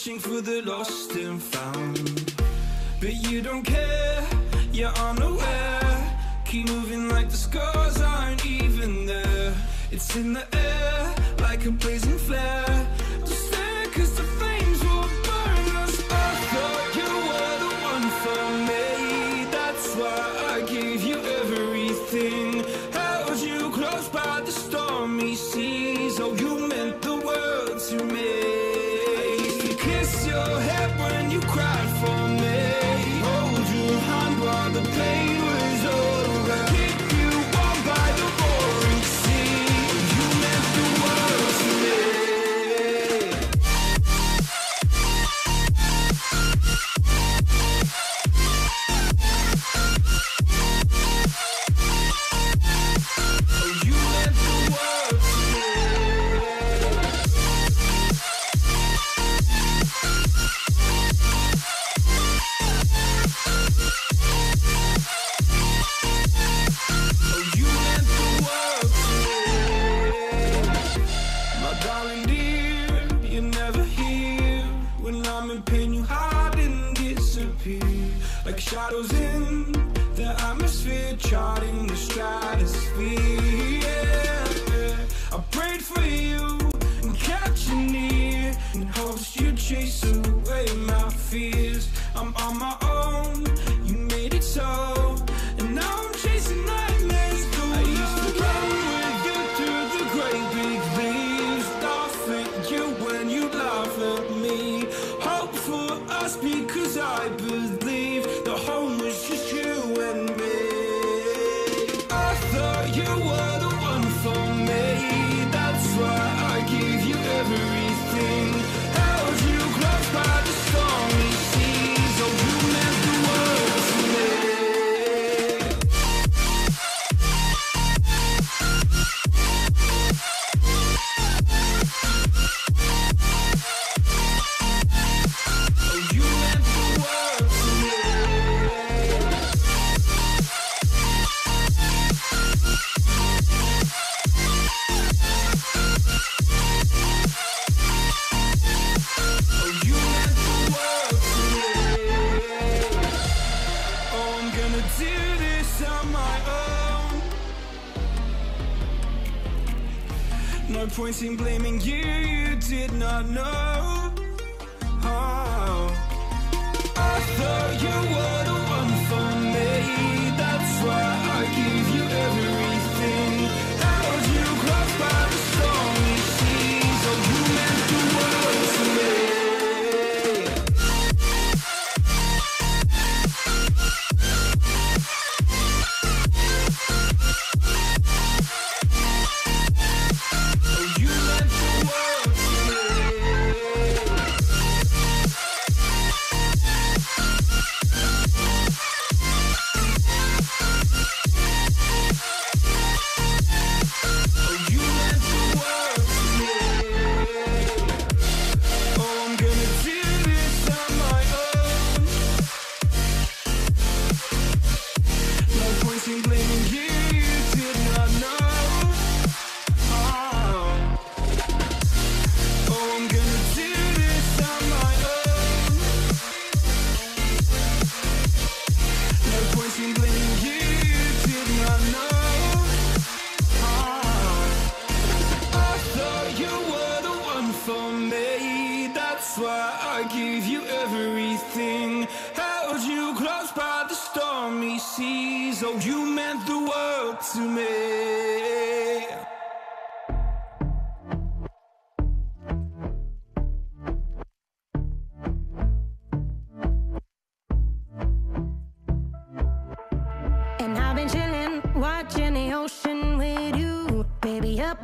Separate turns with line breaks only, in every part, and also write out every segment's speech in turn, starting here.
searching for the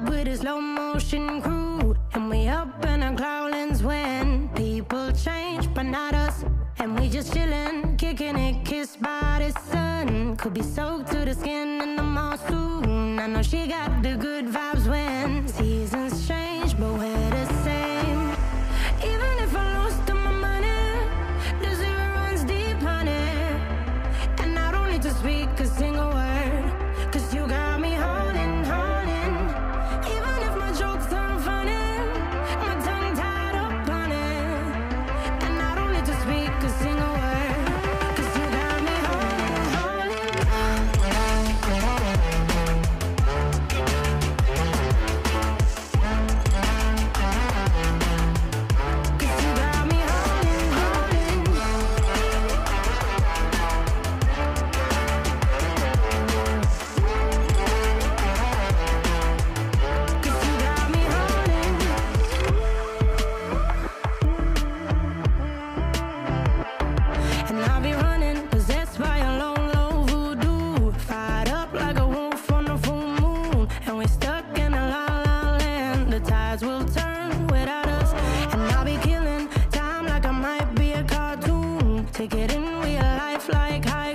with
a slow motion crew. And we up in our growlings when people change, but not us. And we just chillin', kicking it, kissed by the sun. Could be soaked to the skin in the mall soon. I know she got the good vibes when seasons change, but we're the same. Even if I lost all my money, the zero runs deep, honey.
And I don't need to speak a single it in real life like haiku.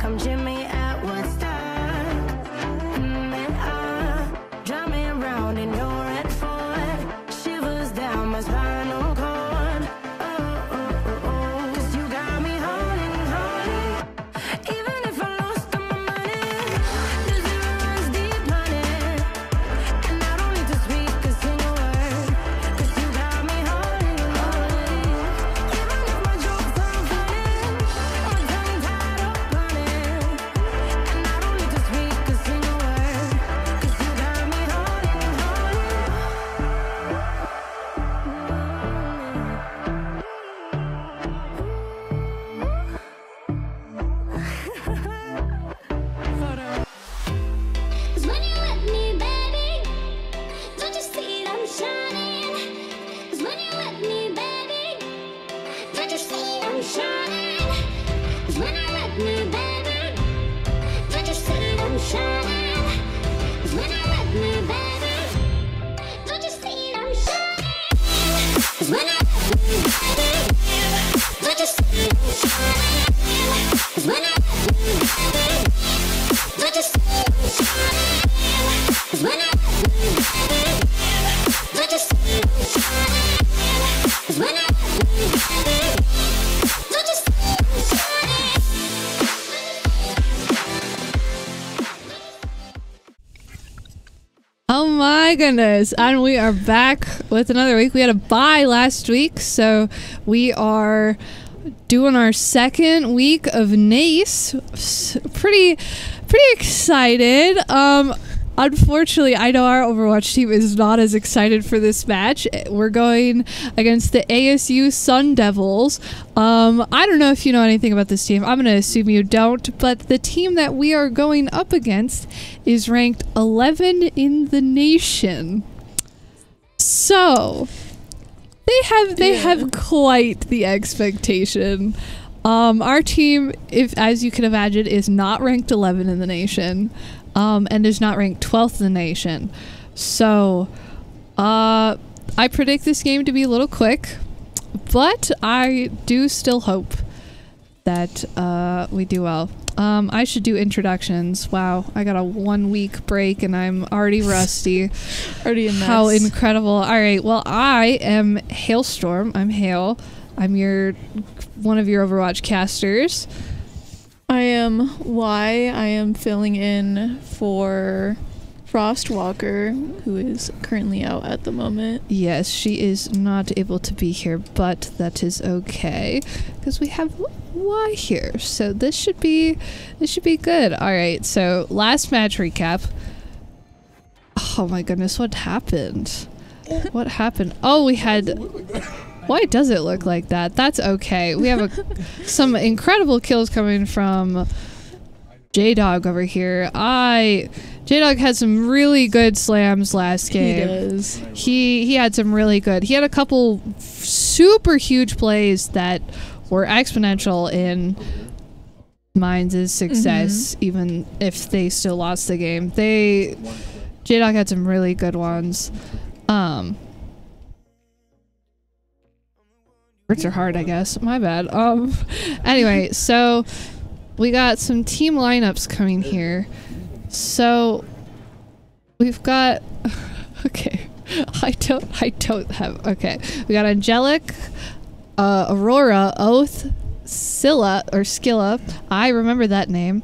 Tripping like my
goodness. And we are back with another week. We had a bye last week, so we are doing our second week of NACE. Pretty pretty excited. Um Unfortunately, I know our Overwatch team is not as excited for this match. We're going against the ASU Sun Devils. Um, I don't know if you know anything about this team. I'm going to assume you don't, but the team that we are going up against is ranked 11 in the nation. So, they have they have quite the expectation. Um, our team, if as you can imagine, is not ranked 11 in the nation, um, and is not ranked 12th in the nation. So, uh, I predict this game to be a little quick, but I do still hope that uh, we do well. Um, I should do introductions. Wow, I got a one week break and I'm already rusty.
Already mess.
How incredible. All right. Well, I am Hailstorm. I'm Hail. I'm your one of your Overwatch casters.
I am why I am filling in for Frostwalker, who is currently out at the moment.
Yes, she is not able to be here, but that is okay because we have Why here. So this should be this should be good. All right. So last match recap. Oh my goodness, what happened? What happened? Oh, we had Why does it look like that? That's okay. We have a, some incredible kills coming from J Dog over here. I J Dog had some really good slams last game.
He does.
He he had some really good. He had a couple super huge plays that were exponential in Mines' success, even if they still lost the game. They J Dog had some really good ones. Um Words are hard, I guess. My bad. Um anyway, so we got some team lineups coming here. So we've got okay. I don't I don't have okay. We got Angelic, uh Aurora, Oath, Scylla or Skilla. I remember that name.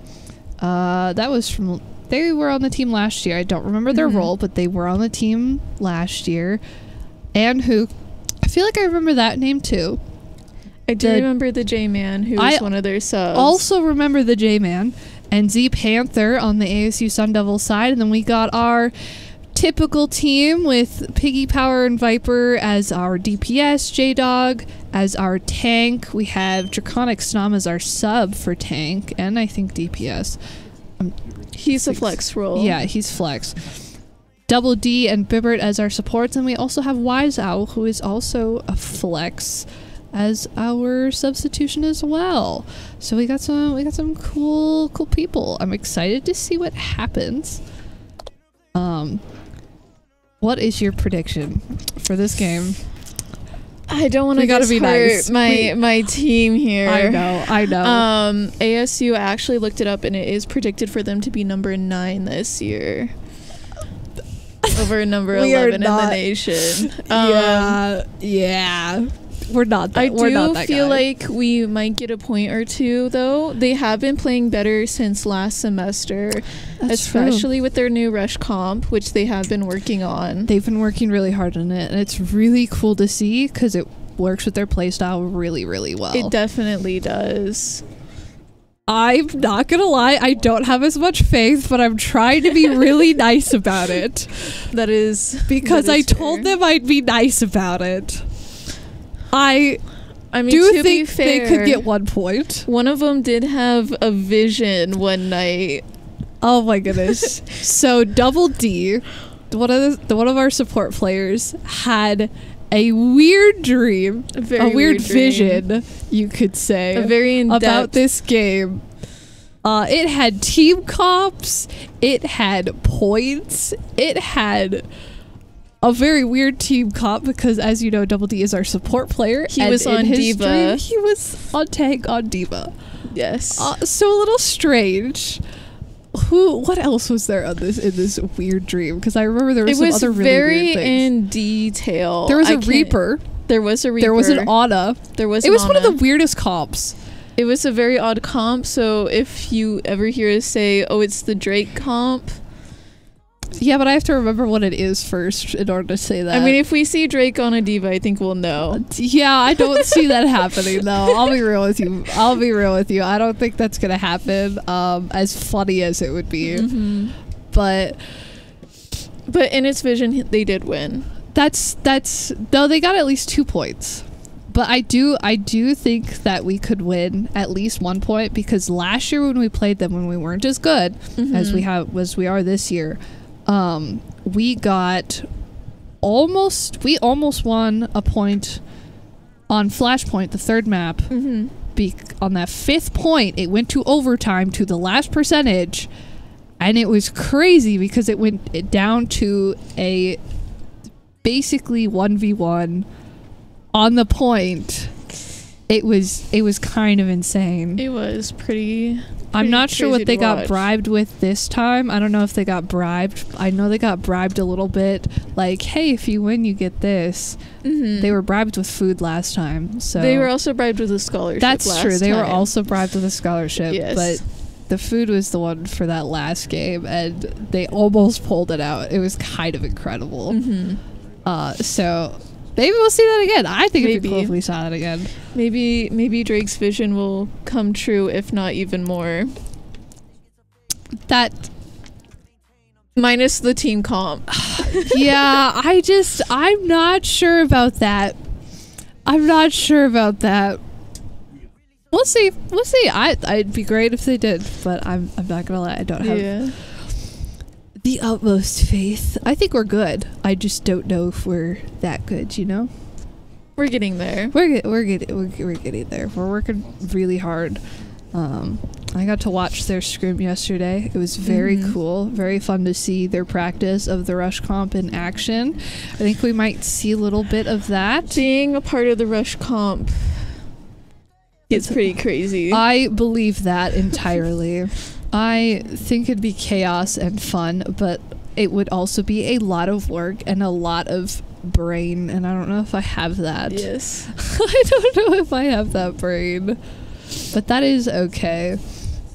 Uh that was from they were on the team last year. I don't remember their
Mhm.
role, but they were on the team last year. And who I feel like I remember that name too.
I do
The-
remember the J Man, who
I
was one of their subs.
Also remember the J Man and Z Panther on the ASU Sun Devil side, and then we got our typical team with Piggy Power and Viper as our DPS, J Dog as our tank. We have Draconic Snom as our sub for tank, and I think DPS.
Um, he's a flex role.
Yeah, he's flex. Double D and Bibbert as our supports, and we also have Wise Owl, who is also a flex as our substitution as well. So we got some we got some cool cool people. I'm excited to see what happens. Um what is your prediction for this game?
I don't want to
gotta be nice.
my my team here.
I know, I know.
Um, ASU I actually looked it up and it is predicted for them to be number nine this year. Over number
We are
eleven in the nation. Um,
yeah, yeah. We're not that
I
we're not
do feel
guy.
like we might get a point or two though. They have been playing better since last semester,
That's true.
especially with their new rush comp, which they have been working on.
they've been working really hard on it and it's really cool to see because it works with their playstyle really really well
It definitely does.
I'm not gonna lie i don't have as much faith but i'm trying to be really nice about it
That is
because
that
i told
fair.
them i'd be nice about it i
I mean,
do
to
think
be fair,
they could get one point
One of them did have a vision one night.
oh my goodness so double d one of the, one of our support players had a weird dream
A very
a weird,
dream.
vision you could say
A very
about this game. Uh, it had team comps. It had points. It had a very weird team comp because, as you know, Double D is our support player.
He was on
his
D.Va.
dream, he was on tank on D.Va.
Yes.
Uh, so a little strange. Who? What else was there on this in this weird dream? Because I remember there was
it was
some other really
very in detail.
there was a Reaper.
There was a Reaper.
There was an Ana.
There was.
It was one of the weirdest comps.
It was a very odd comp. So if you ever hear us say, "Oh, it's the Drake comp,"
Yeah, but I have to remember what it is first in order to say that.
I mean, if we see Drake on a D.Va, I think we'll know.
yeah, I don't see that happening though. I'll be real with you. I'll be real with you. I don't think that's gonna happen. Um, as funny as it would be,
Mm-hmm.
but
But in its vision, they did win.
that's that's though they got at least two points. But I do I do think that we could win at least one point because last year when we played them when we weren't as good as we
Mhm.
have as we are this year, um, we got almost we almost won a point on Flashpoint, the third map.
Mhm.
Be- on that fifth point, it went to overtime to the last percentage, and it was crazy because it went it down to a basically one v one on the point. It was it was kind of insane.
It was pretty.
I'm not sure what they got
watch.
bribed with this time. I don't know if they got bribed. I know they got bribed a little bit. Like, hey, if you win, you get this.
Mhm.
They were bribed with food last time, so
They were also bribed with a scholarship.
that's true. They were also bribed with a scholarship,
Yes.
but the food was the one for that last game, and they almost pulled it out. It was kind of incredible.
Mhm.
Uh, so Maybe we'll see that again. I think it'd be cool if we saw that again.
Maybe maybe Drake's vision will come true, if not even more.
That
Minus the team comp.
yeah, I just I'm not sure about that. I'm not sure about that. We'll see. We'll see. I I'd be great if they did, but I'm I'm not gonna lie. I don't have
Yeah.
The utmost faith. I think we're good. I just don't know if we're that good. You know,
We're getting there.
we're get, we're getting we're, we're getting there. We're working really hard. Um, I got to watch their scrim yesterday. It was very
Mhm.
cool, very fun to see their practice of the rush comp in action. I think we might see a little bit of that.
Being a part of the rush comp it's pretty crazy.
I believe that entirely. I think it'd be chaos and fun, but it would also be a lot of work and a lot of brain, and I don't know if I have that.
yes.
I don't know if I have that brain. But that is okay.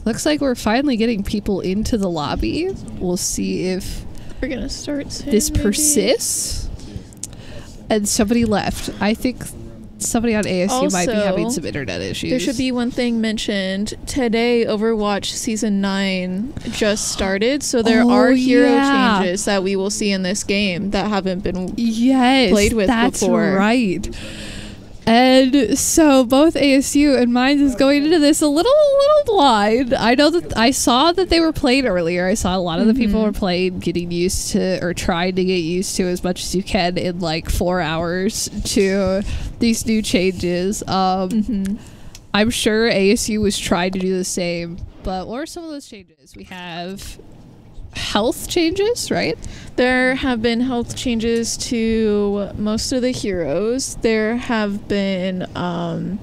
Looks like we're finally getting people into the lobby. We'll see if
We're gonna start soon,
this
maybe.
persists. And somebody left. I think somebody on ASU might be having some internet issues.
There should be one thing mentioned. Today, Overwatch Season 9 just started, so there
Oh,
are hero
yeah.
changes that we will see in this game that haven't been.
yes,
played with
that's
before.
right. And so both ASU and Mines is going into this a little, a little blind. I know that I saw that they were played earlier. I saw a lot of the people
Mhm.
were playing, getting used to or trying to get used to as much as you can in like four hours to these new changes. Um,
Mhm.
I'm sure ASU was trying to do the same. But what are some of those changes? We have health changes, right?
There have been health changes to most of the heroes. There have been um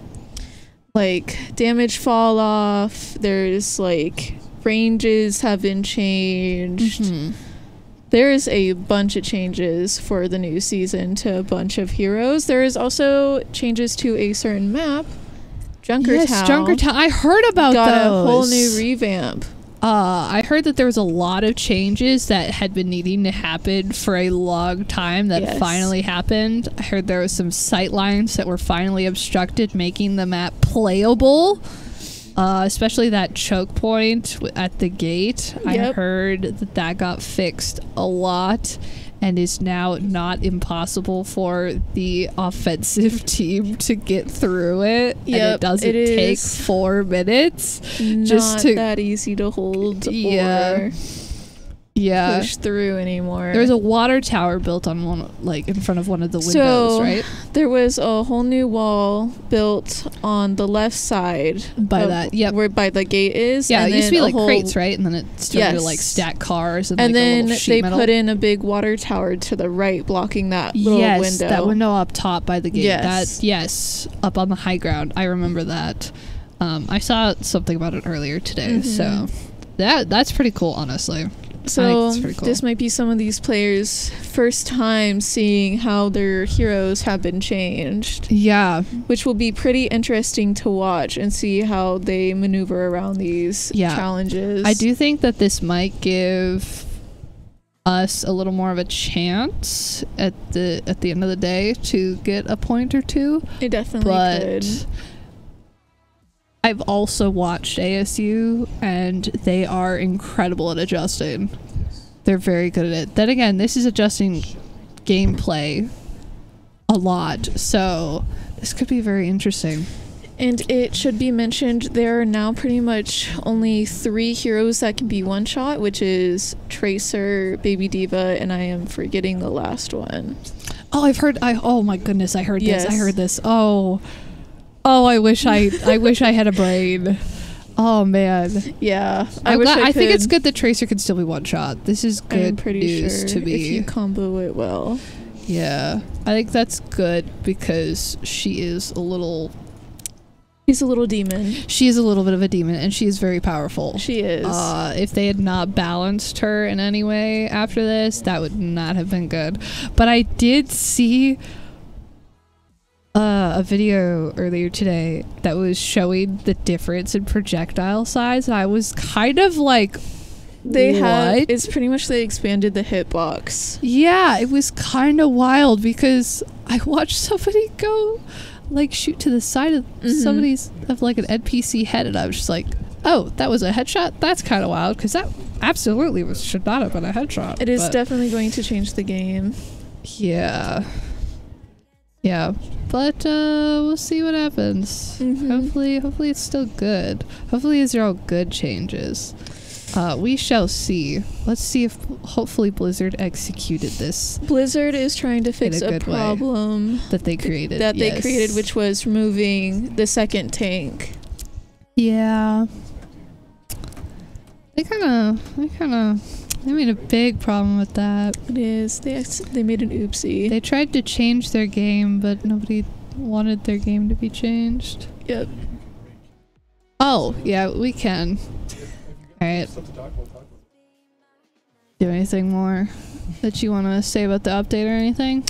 like damage fall off. There's like ranges have been changed.
Mm-hmm.
There's a bunch of changes for the new season to a bunch of heroes. There is also changes to a certain map. Junkertown
Yes, Junkertown. I heard about
got a whole new revamp.
Uh, I heard that there was a lot of changes that had been needing to happen for a long time that
Yes.
finally happened. I heard there was some sight lines that were finally obstructed, making the map playable. Uh, especially that choke point at the gate. I heard that that got fixed a lot and is now not impossible for the offensive team to get through it. and it doesn't
it
take four minutes.
Not
to-
that easy to hold
Yeah.
or
Yeah.
push through anymore.
There was a water tower built on one, like in front of one of the windows,
So,
right?
There was a whole new wall built on the left side
By that, yep.
where by the gate is.
Yeah, it used to be like crates, right? And then it started to like stack cars and,
And
like
then they
metal.
put in a big water tower to the right, blocking that little
yes,
window.
that window up top by the gate.
Yes.
That yes, up on the high ground. I remember that. Um, I saw something about it earlier today, so
Mhm.
that that's pretty cool, honestly.
So
cool.
this might be some of these players' first time seeing how their heroes have been changed,
Yeah,
which will be pretty interesting to watch and see how they maneuver around these
Yeah.
challenges.
I do think that this might give us a little more of a chance at the at the end of the day to get a point or two.
It definitely
but
could.
I've also watched ASU and they are incredible at adjusting. They're very good at it. Then again, this is adjusting gameplay a lot, so this could be very interesting.
And it should be mentioned there are now pretty much only three heroes that can be one shot, which is Tracer, Baby D.Va, and I am forgetting the last one.
Oh, I've heard. I oh my goodness, I heard this. I heard this. Oh, oh, I wish I I wish I had a brain. Oh man,
Yeah, I
I'm
wish
glad-
I,
I think it's good that Tracer can still be one shot. This is good
I'm pretty
news
sure
to me.
if you combo it well.
Yeah, I think that's good because she is a little.
She's a little demon.
She is a little bit of a demon, and she is very powerful.
She is.
Uh, if they had not balanced her in any way after this, that would not have been good. But I did see uh, a video earlier today that was showing the difference in projectile size, and I was kind of like,
they.
"What?"
It's pretty much they expanded the hitbox.
Yeah, it was kind of wild because I watched somebody go like shoot to the side of
Mhm.
somebody's of like an NPC head, and I was just like, oh, that was a headshot. That's kind of wild because that absolutely was should not have been a headshot.
It is definitely going to change the game.
yeah, yeah. But uh, we'll see what happens.
Mhm.
Hopefully, hopefully it's still good. Hopefully these are all good changes. Uh, we shall see. Let's see if hopefully Blizzard executed this
Blizzard is trying to fix
a
a, problem
that they created.
that they
yes.
created, which was removing the second tank.
yeah, they kind of, they kind of, they made a big problem with that.
It is. They they made an oopsie.
They tried to change their game, but nobody wanted their game to be changed.
yep.
Oh, yeah, we can. All right. Do you have anything more that you want to say about the update or anything?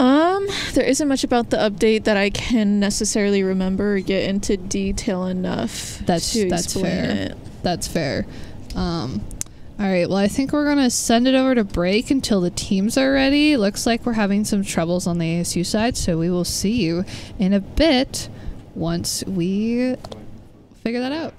Um, there isn't much about the update that I can necessarily remember or get into detail enough
That's-
to
that's
explain
fair.
it.
That's fair. Um, all right. Well, I think we're gonna send it over to break until the teams are ready. Looks like we're having some troubles on the ASU side, so we will see you in a bit once we figure that out.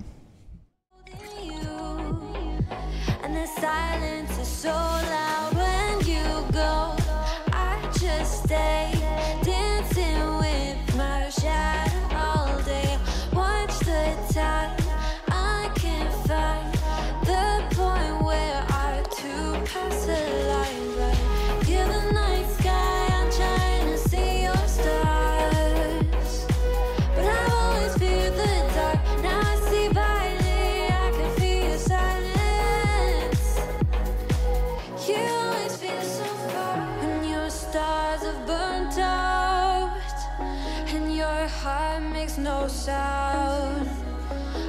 Sound.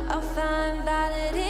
I'll find valid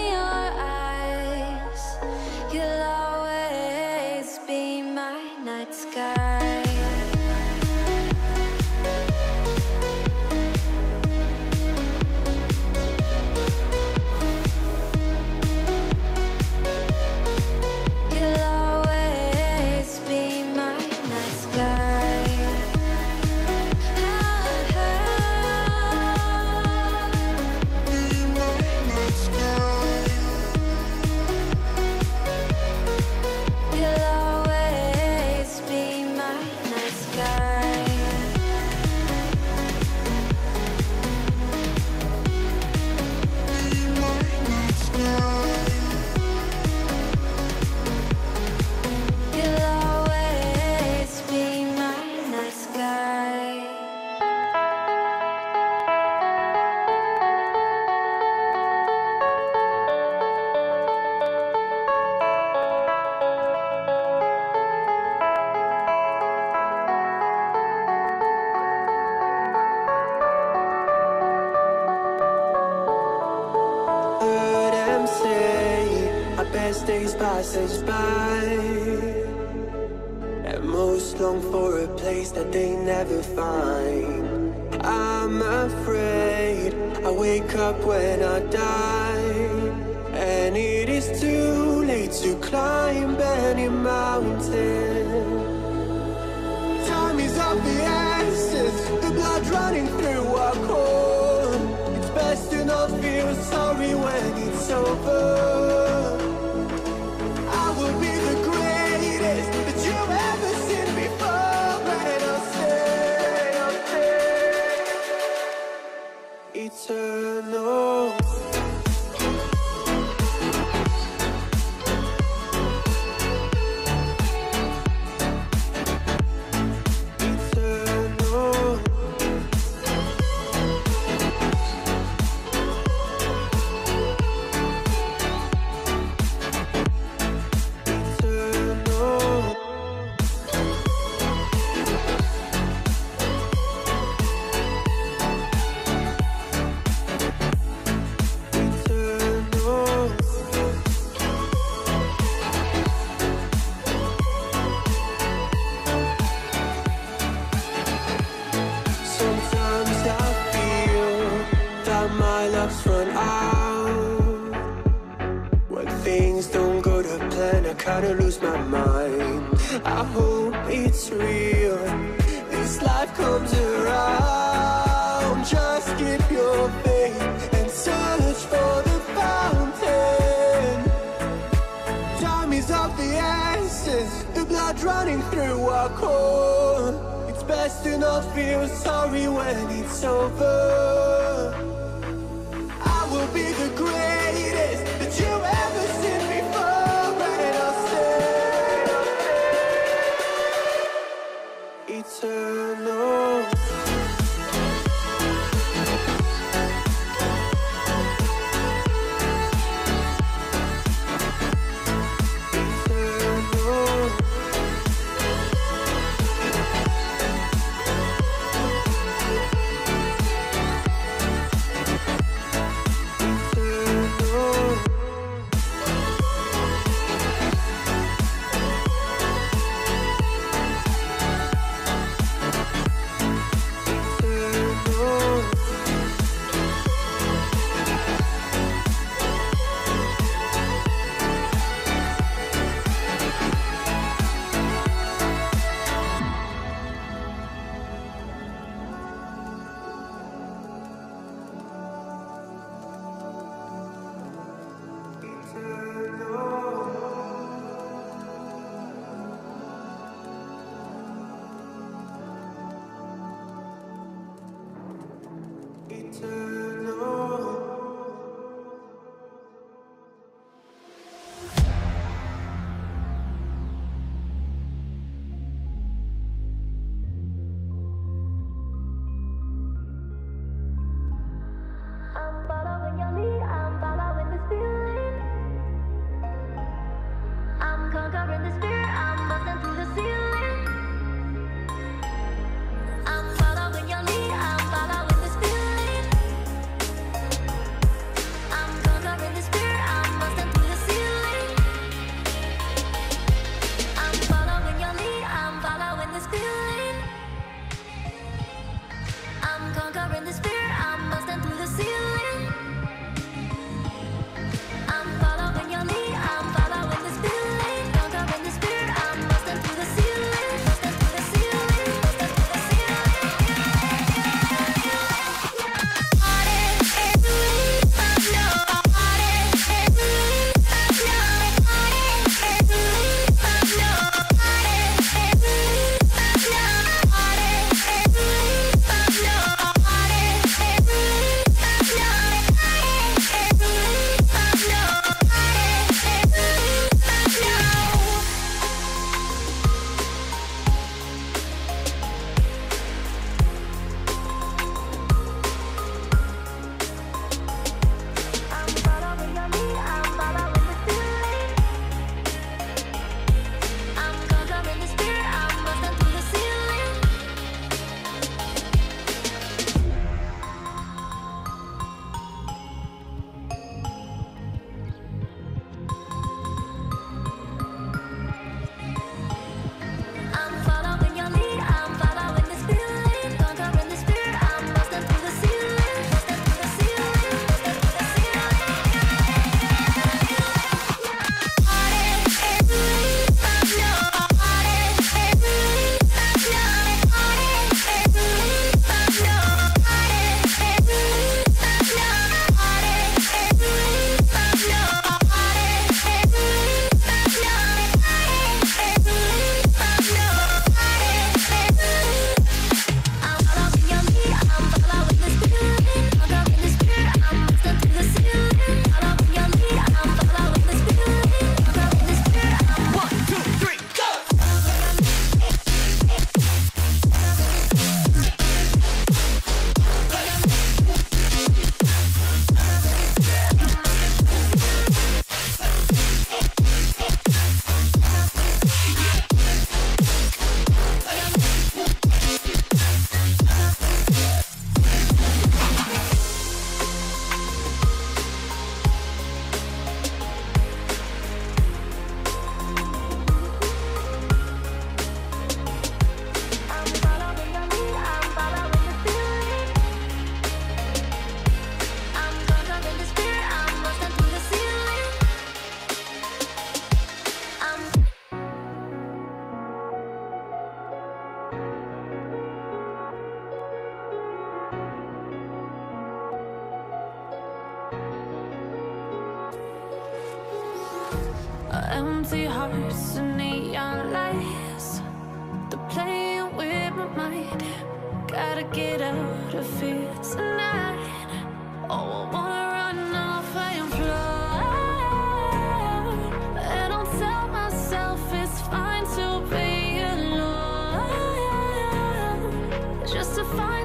Just to
find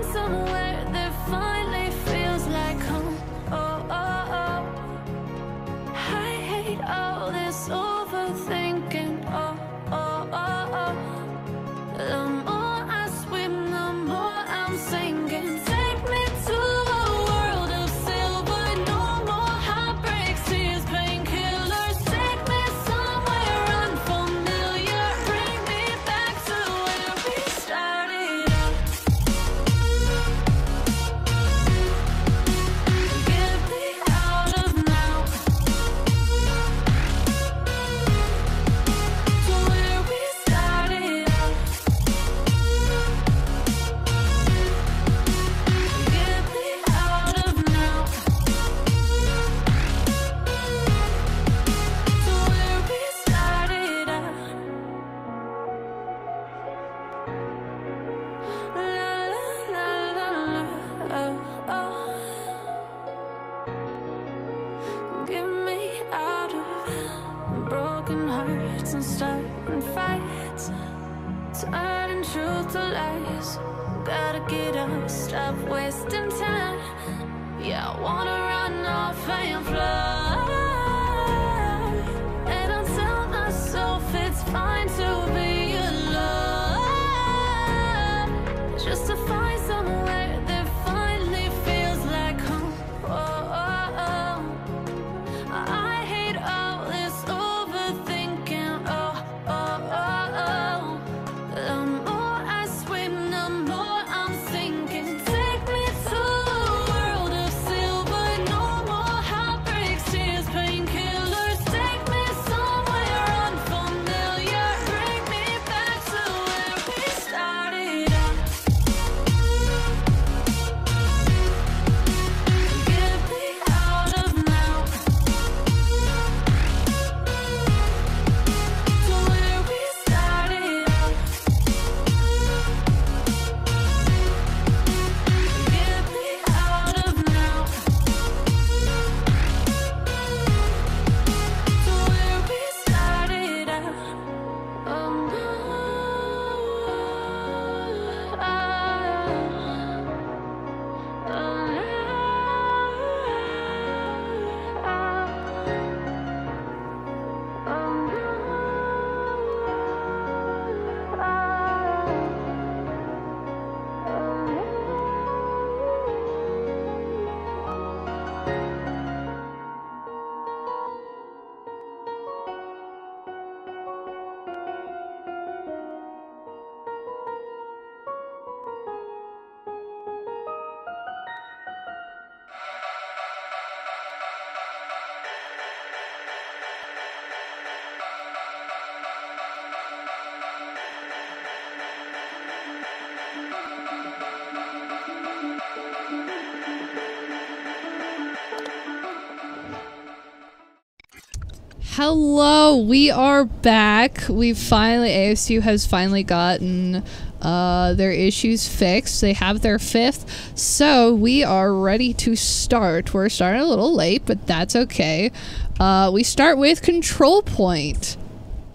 Hello, we are back. We finally ASU has finally gotten uh, their issues fixed. They have their fifth, so we are ready to start. We're starting a little late, but that's okay. Uh, we start with control point.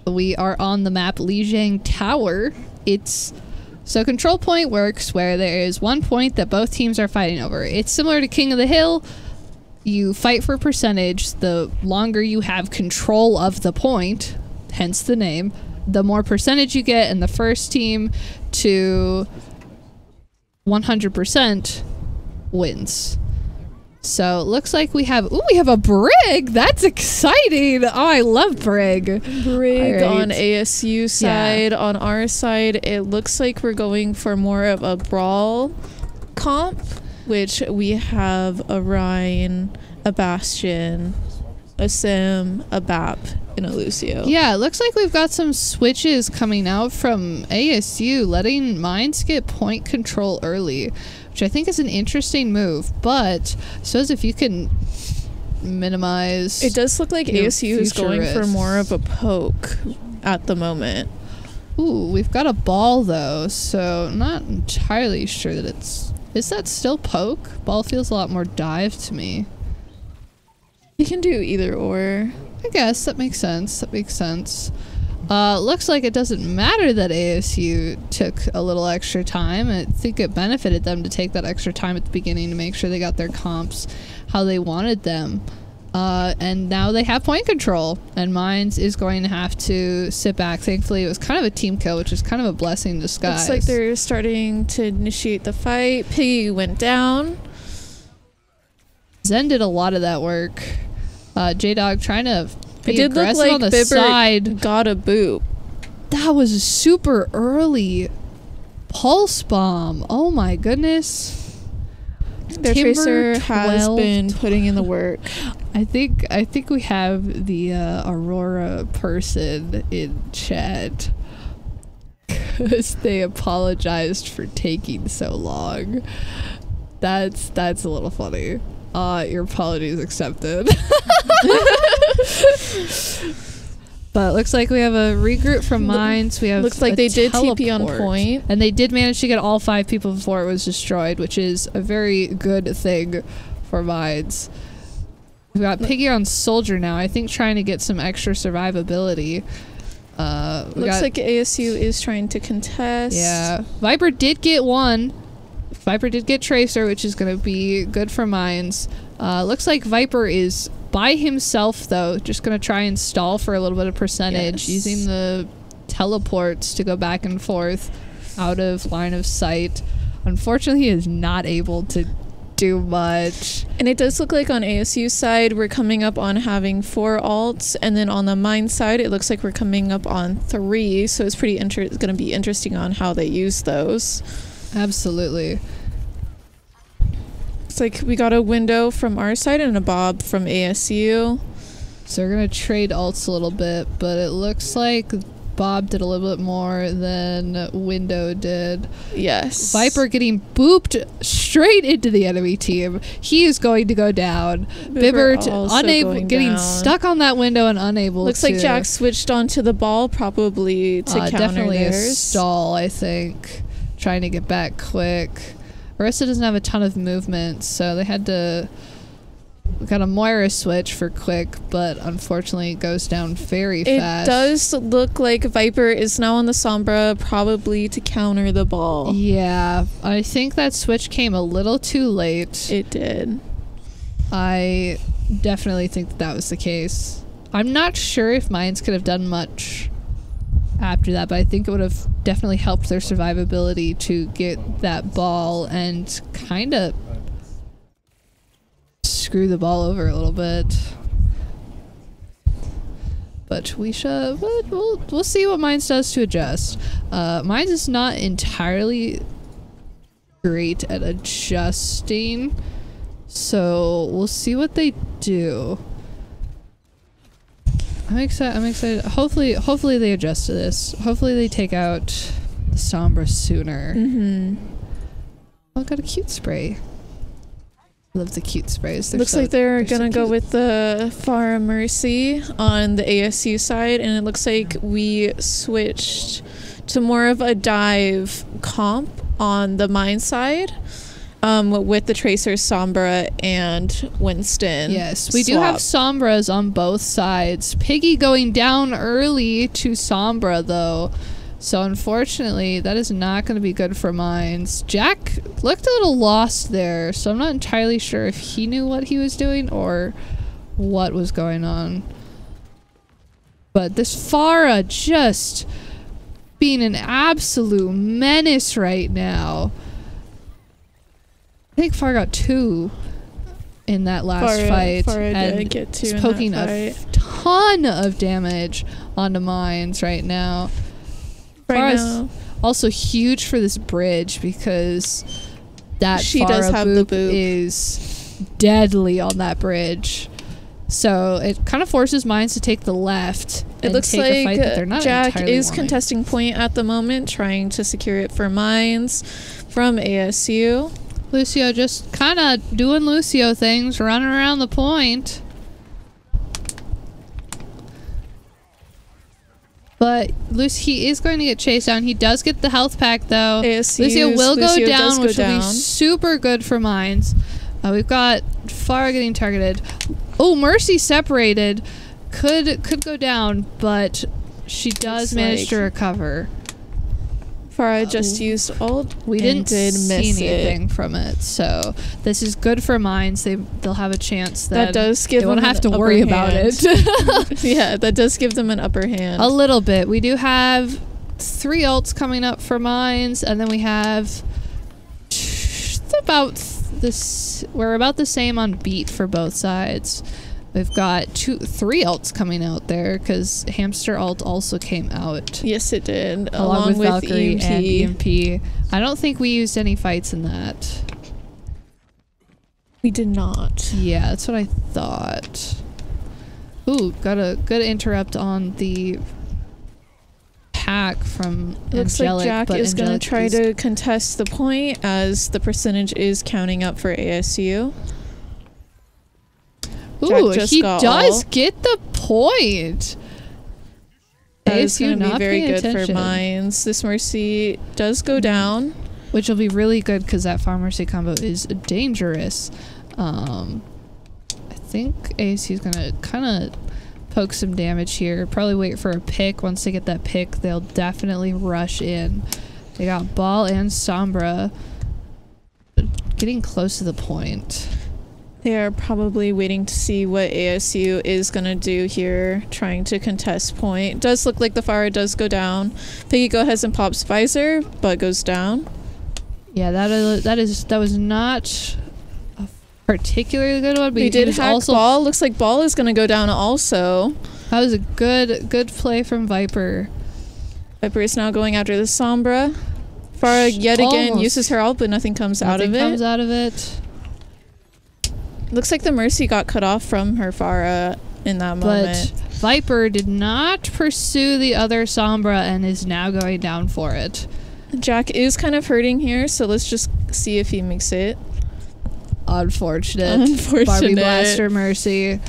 We are on the map Lijiang Tower. It's so control point works where there is one point that both teams are fighting over. It's similar to King of the Hill, you fight for percentage. The longer you have control of the point, hence the name, the more percentage you get, and the first team to 100% wins. So it looks like we have, ooh, we have a brig. That's exciting. Oh, I love brig.
Brig
Alright.
on ASU side. On our side, it looks like we're going for more of a brawl comp, which we have a Rein, a Bastion, a Sym, a Bap, and a Lucio.
Yeah, it looks like we've got some switches coming out from ASU, letting mines get point control early, which I think is an interesting move. But I suppose if you can minimize.
It does look like ASU is going for more of a poke at the moment.
Ooh, we've got a ball though, so not entirely sure that it's. Is that still poke? Ball feels a lot more dive to me.
You can do either or.
I guess that makes sense. That makes sense. Uh, looks like it doesn't matter that ASU took a little extra time. I think it benefited them to take that extra time at the beginning to make sure they got their comps how they wanted them. Uh, and now they have point control, and Mines is going to have to sit back. Thankfully, it was kind of a team kill, which is kind of a blessing in disguise.
Looks like they're starting to initiate the fight. Piggy went down.
Zen did a lot of that work. Uh, J Dog trying to be
It did look
aggressive
like
on the side.
got a boop.
That was a super early pulse bomb. Oh my goodness.
Their
Timber
tracer has been putting in the work.
I think I think we have the uh, Aurora person in chat because they apologized for taking so long. That's that's a little funny. Uh, your apologies accepted. but looks like we have a regroup from mines. We have
looks like they did TP on
and they did manage to get all five people before it was destroyed, which is a very good thing for mines. We've got Piggy on Soldier now. I think trying to get some extra survivability. Uh,
Looks
got-
like ASU is trying to contest.
yeah. Viper did get one. Viper did get Tracer, which is going to be good for mines. Uh, looks like Viper is by himself, though, just going to try and stall for a little bit of percentage
Yes.
using the teleports to go back and forth out of line of sight. Unfortunately, he is not able to do much.
And it does look like on ASU side we're coming up on having four ults, and then on the mine side it looks like we're coming up on three. So it's pretty inter- going to be interesting on how they use those.
Absolutely.
It's like we got a window from our side and a bob from ASU.
So we're gonna trade ults a little bit, but it looks like Bob did a little bit more than Window did.
Yes.
Viper getting booped straight into the enemy team. He is going to go down.
Bibber
Bibber
also
unable, getting
down.
stuck on that window and unable.
Looks
to,
like Jack switched onto the ball probably to
uh,
counter
definitely a stall. I think trying to get back quick. Arista doesn't have a ton of movement, so they had to. We got a Moira switch for quick, but unfortunately it goes down very
It
fast.
It does look like Viper is now on the Sombra, probably to counter the ball.
Yeah, I think that switch came a little too late.
It did.
I definitely think that, that was the case. I'm not sure if Mines could have done much after that, but I think it would have definitely helped their survivability to get that ball and kind of screw the ball over a little bit. But we we'll, we'll, we'll see what Mines does to adjust. Uh, Mines is not entirely great at adjusting. So we'll see what they do. I'm excited. I'm excited. Hopefully, hopefully they adjust to this. Hopefully they take out the Sombra sooner.
Mm-hmm.
Oh, got a cute spray. Love the cute sprays. They're
Looks
so-
like they're,
so
gonna go with the Far Mercy on the ASU side, and it looks like we switched to more of a dive comp on the mine side. Um, with the tracers Sombra, and Winston.
Yes, we do have. Sombras on both sides. Piggy going down early to Sombra though. So unfortunately, that is not going to be good for mines. Jack looked a little lost there, so I'm not entirely sure if he knew what he was doing or what was going on. But this Pharah just being an absolute menace right now. I think Far got two in that last
Pharah-
fight
Pharah did
and
get two
is
in that
poking a ton of damage onto mines right now.
Right
Pharah's
now,
also huge for this bridge because that
She does
Pharah
have the
boop is deadly on that bridge. So it kind of forces mines to take the left
it looks like
they're not
Jack is
wanting.
contesting point at the moment, trying to secure it for mines from ASU.
Lucio just kind of doing Lucio things, running around the point. But Lucio he is going to get chased down. He does get the health pack though.
ASUs,
Lucio will
Lucio
go
down, go
which down. will be super good for mines. Uh, we've got Far getting targeted. Oh, Mercy separated. Could could go down, but she does
it's
manage
like
to recover.
Pharah just used ult.
We didn't
did
see anything
it.
from it, so this is good for mines. They they'll have a chance
That
that,
does give
they won't
them
have
an
to worry about
hand.
it.
yeah, that does give them an upper hand.
A little bit. We do have three ults coming up for mines, and then we have about this. We're about the same on beat for both sides. We've got two, three ults coming out there because hamster ult also came out
yes, it did.
along, with, Valkyrie
EMP.
and EMP. I don't think we used any fights in that.
We did not.
Yeah, that's what I thought. Ooh, got a good interrupt on the pack from
Looks
Angelic,
like Jack is going to try to contest the point as the percentage is counting up for ASU.
Ooh, he does get the point.
That is going to be very good for mines. This Mercy does go down.
which will be really good because that pharmacy combo is dangerous. Um, I think ASU is gonna kind of poke some damage here. Probably wait for a pick. Once they get that pick, they'll definitely rush in. They got Ball and Sombra getting close to the point.
They are probably waiting to see what ASU is going to do here, trying to contest point. Does look like the fire does go down. Piggy go ahead and pops visor, but goes down.
Yeah, that is that is that was not a particularly good one, but he
did hack
also
ball. Looks like ball is going to go down also.
that was a good good play from Viper.
Viper is now going after the Sombra. Pharah yet again uses her ult, but nothing comes out of it.
Nothing comes out of it.
Looks like the Mercy got cut off from her Pharah in that moment. But.
Viper did not pursue the other Sombra and is now going down for it.
Jack is kind of hurting here, so let's just see if he makes it.
Unfortunate.
Unfortunate.
Barbie Blaster Mercy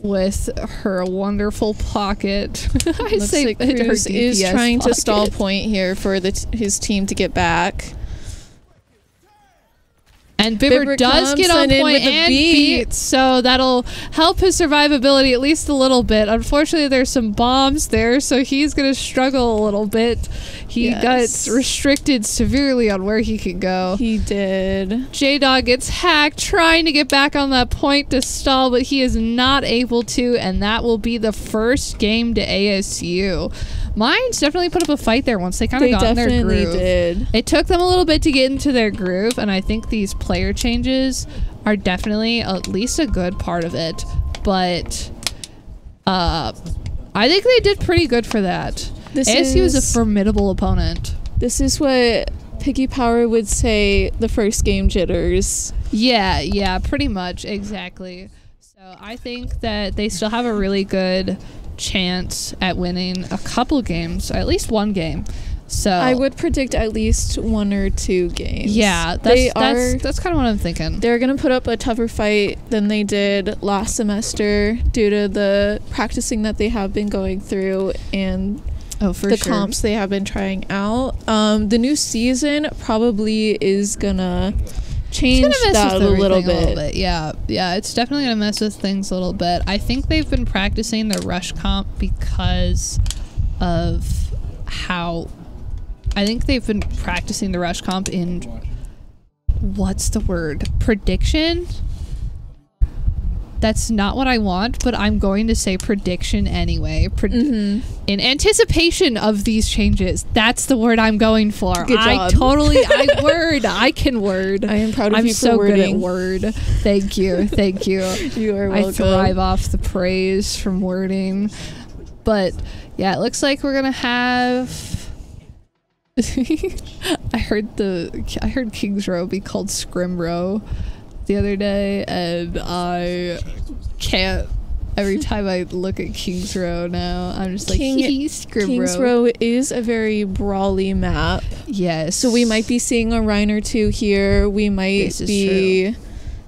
with her wonderful pocket. I
Looks
say
like Cruz is trying to stall point here for the his team to get back.
And Bibber,
Bibber
does get on point
with
and
beat.
beat, so that'll help his survivability at least a little bit. Unfortunately, there's some bombs there, so he's going to struggle a little bit. He
Yes.
got restricted severely on where he can go.
He did.
J Dog gets hacked, trying to get back on that point to stall, but he is not able to, and that will be the first game to ASU. Mines definitely put up a fight there once they kind of got in their groove.
did.
It took them a little bit to get into their groove, and I think these player changes are definitely at least a good part of it. But uh, I think they did pretty good for that.
This
ASU is a formidable opponent.
This is what Piggy Power would say the first game jitters.
Yeah, yeah, pretty much, exactly. So I think that they still have a really good chance at winning a couple games, at least one game. So
I would predict at least one or two games.
yeah, that's
they
that's,
are.
that's kind of what I'm thinking.
They're gonna put up a tougher fight than they did last semester due to the practicing that they have been going through and
Oh, for
the
sure.
comps they have been trying out. Um, the new season probably is gonna change
It's gonna mess
that
with
a little bit.
Yeah, yeah, it's definitely gonna mess with things a little bit. I think they've been practicing the rush comp because of how. I think they've been practicing the rush comp in. What's the word? Prediction. That's not what I want, but I'm going to say prediction anyway. Pred-
Mhm.
in anticipation of these changes. That's the word I'm going for. I totally, I word, I can word.
I am proud of
I'm
you for
so good at word. Thank you. Thank you.
You are welcome.
I thrive off the praise from wording. But yeah, it looks like we're gonna have I heard the I heard King's Row be called Scrim Row the other day and I can't every time I look at King's Row now, I'm just like
King-
hee Scrimrow.
Kings Row is a very brawly map.
Yes.
So we might be seeing a Rein or two here. We might be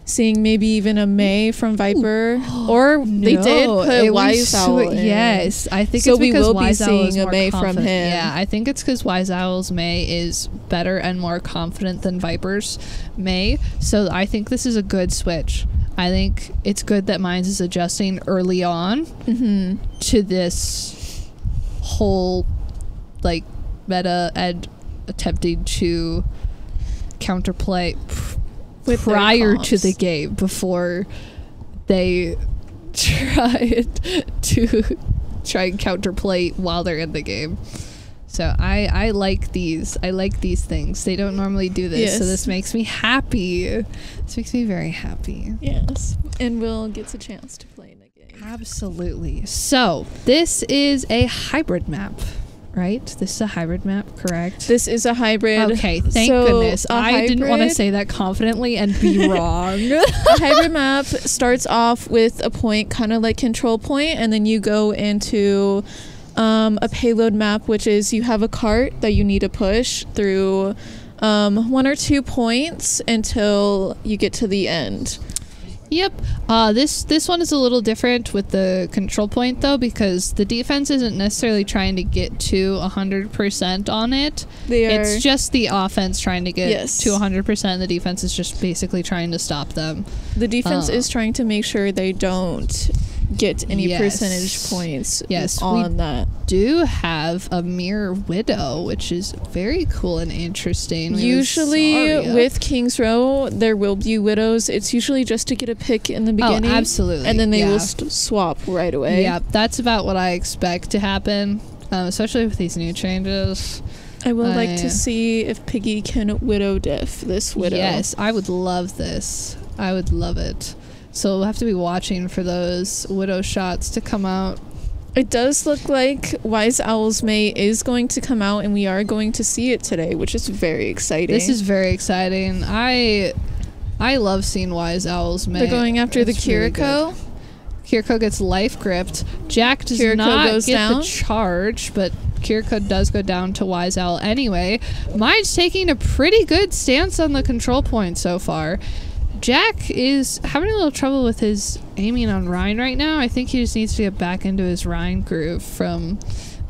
seeing maybe even a Mei from Viper, or they did
No,
put Wise Owl. in.
Yes, I think
So
it's
we will be
Wise
seeing a Mei from him.
Yeah, I think it's because Wise Owl's Mei is better and more confident than Viper's Mei. So I think this is a good switch. I think it's good that Mines is adjusting early on
Mm-hmm.
to this whole like meta and attempting to counterplay
With
prior to the game before they try to try and counterplay while they're in the game. So I I like these. I like these things. They don't normally do this, so this makes me happy. This makes me very happy.
Yes, and Will gets a chance to play in the game.
Absolutely. So this is a hybrid map, right? This is a hybrid map, correct?
This is a hybrid.
Okay, thank
So,
goodness. I didn't want to say that confidently and be wrong.
a hybrid map starts off with a point kind of like control point and then you go into um, a payload map which is you have a cart that you need to push through um, one or two points until you get to the end
Yep. Uh, this this one is a little different with the control point though because the defense isn't necessarily trying to get to hundred percent on it.
they are
It's just the offense trying to get
Yes.
to hundred percent. The defense is just basically trying to stop them.
the defense
uh,
is trying to make sure they don't get any
Yes.
percentage points
Yes,
on that
Do have a mirror widow, which is very cool and interesting. We
usually with king's row there will be widows it's usually just to get a pick in the beginning
oh, absolutely,
and then they
yeah.
will st- swap right away.
Yeah, that's about what I expect to happen, um, especially with these new changes.
I would like to see if Piggy can widow diff this widow.
Yes, I would love this. I would love it. So we'll have to be watching for those widow shots to come out.
It does look like Wise Owl's Mei is going to come out and we are going to see it today, which is very exciting.
This is very exciting. I I love seeing Wise Owls. Mei.
They're going after the
It's really.
Kiriko.
Kiriko gets life gripped. Jack does
Kiriko
not
goes
get
down.
the charge, but Kiriko does go down to Wise Owl anyway. Mine's taking a pretty good stance on the control point so far. Jack is having a little trouble with his aiming on Rein right now. I think he just needs to get back into his Rein groove from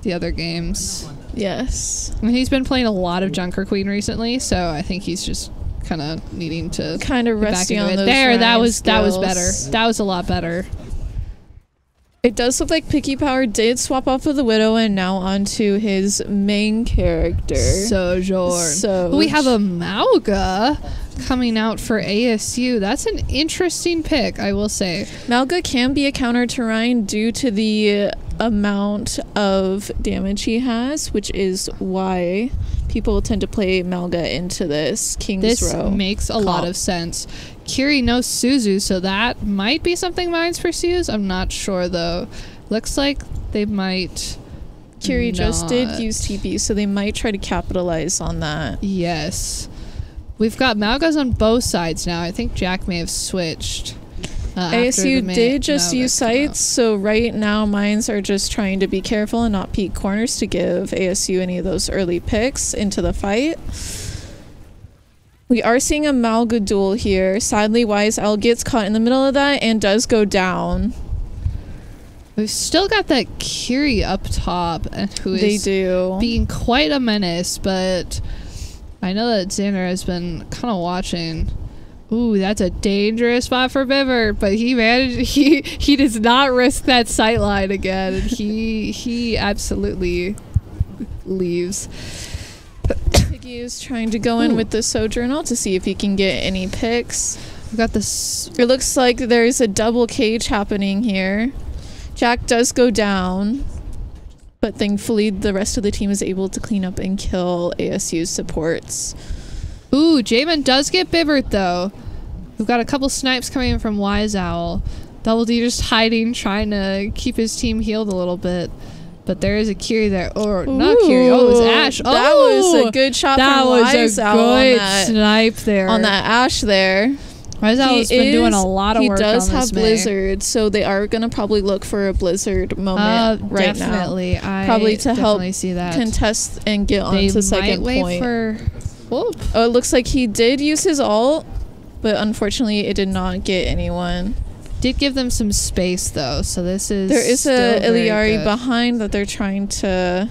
the other games.
yes.
And he's been playing a lot of Junker Queen recently, so I think he's just kind of needing to
Kind of
get back
rusty
into
on
it.
those
There, that
Rein
was that was better. That was a lot better.
It does look like Piggy Power did swap off of the widow and now onto his main character.
Sojourn.
So
we have a Mauga coming out for ASU. That's an interesting pick, I will say.
Mauga can be a counter to Rein due to the amount of damage he has, which is why people tend to play Mauga into this King's
This
Row.
makes a lot of sense. Kiri knows Suzu, so that might be something Mines pursues. I'm not sure though. Looks like they might.
Kiri just did use TP, so they might try to capitalize on that.
Yes. We've got Maugas on both sides now. I think Jack may have switched. Uh,
ASU did just use sights, so right now mines are just trying to be careful and not peek corners to give ASU any of those early picks into the fight. We are seeing a Mauga duel here. Sadly, Wise Owl gets caught in the middle of that and does go down.
We've still got that Kiri up top, and who is
They do.
being quite a menace, but I know that Xander has been kind of watching. Ooh, that's a dangerous spot for Biver, but he managed. He he does not risk that sight line again. He he absolutely leaves.
Piggy is trying to go in
Ooh.
with the Sojournal to see if he can get any picks.
We've got this.
It looks like there's a double cage happening here. Jack does go down, but thankfully the rest of the team is able to clean up and kill ASU's supports.
Ooh, Jamin does get Bibbert though. We've got a couple snipes coming in from Wise Owl. Double D just hiding, trying to keep his team healed a little bit. But there is a Kiri there. Or not Kiri. Oh, it was
Ooh,
Ash. Oh,
That was a good shot
That
from
was a good
that,
snipe there.
on that Ash there. He
has been doing a lot of
he
work
does
on
have. Blizzard, so they are going to probably look for a Blizzard moment
Uh,
right
definitely. I
Probably to help
definitely see that.
Contest and get
they
onto second
might wait
point.
for. Whoop.
Oh, it looks like he did use his ult. but unfortunately, it did not get anyone.
Did give them some space though, so this is
There is a
Illari
behind that they're trying to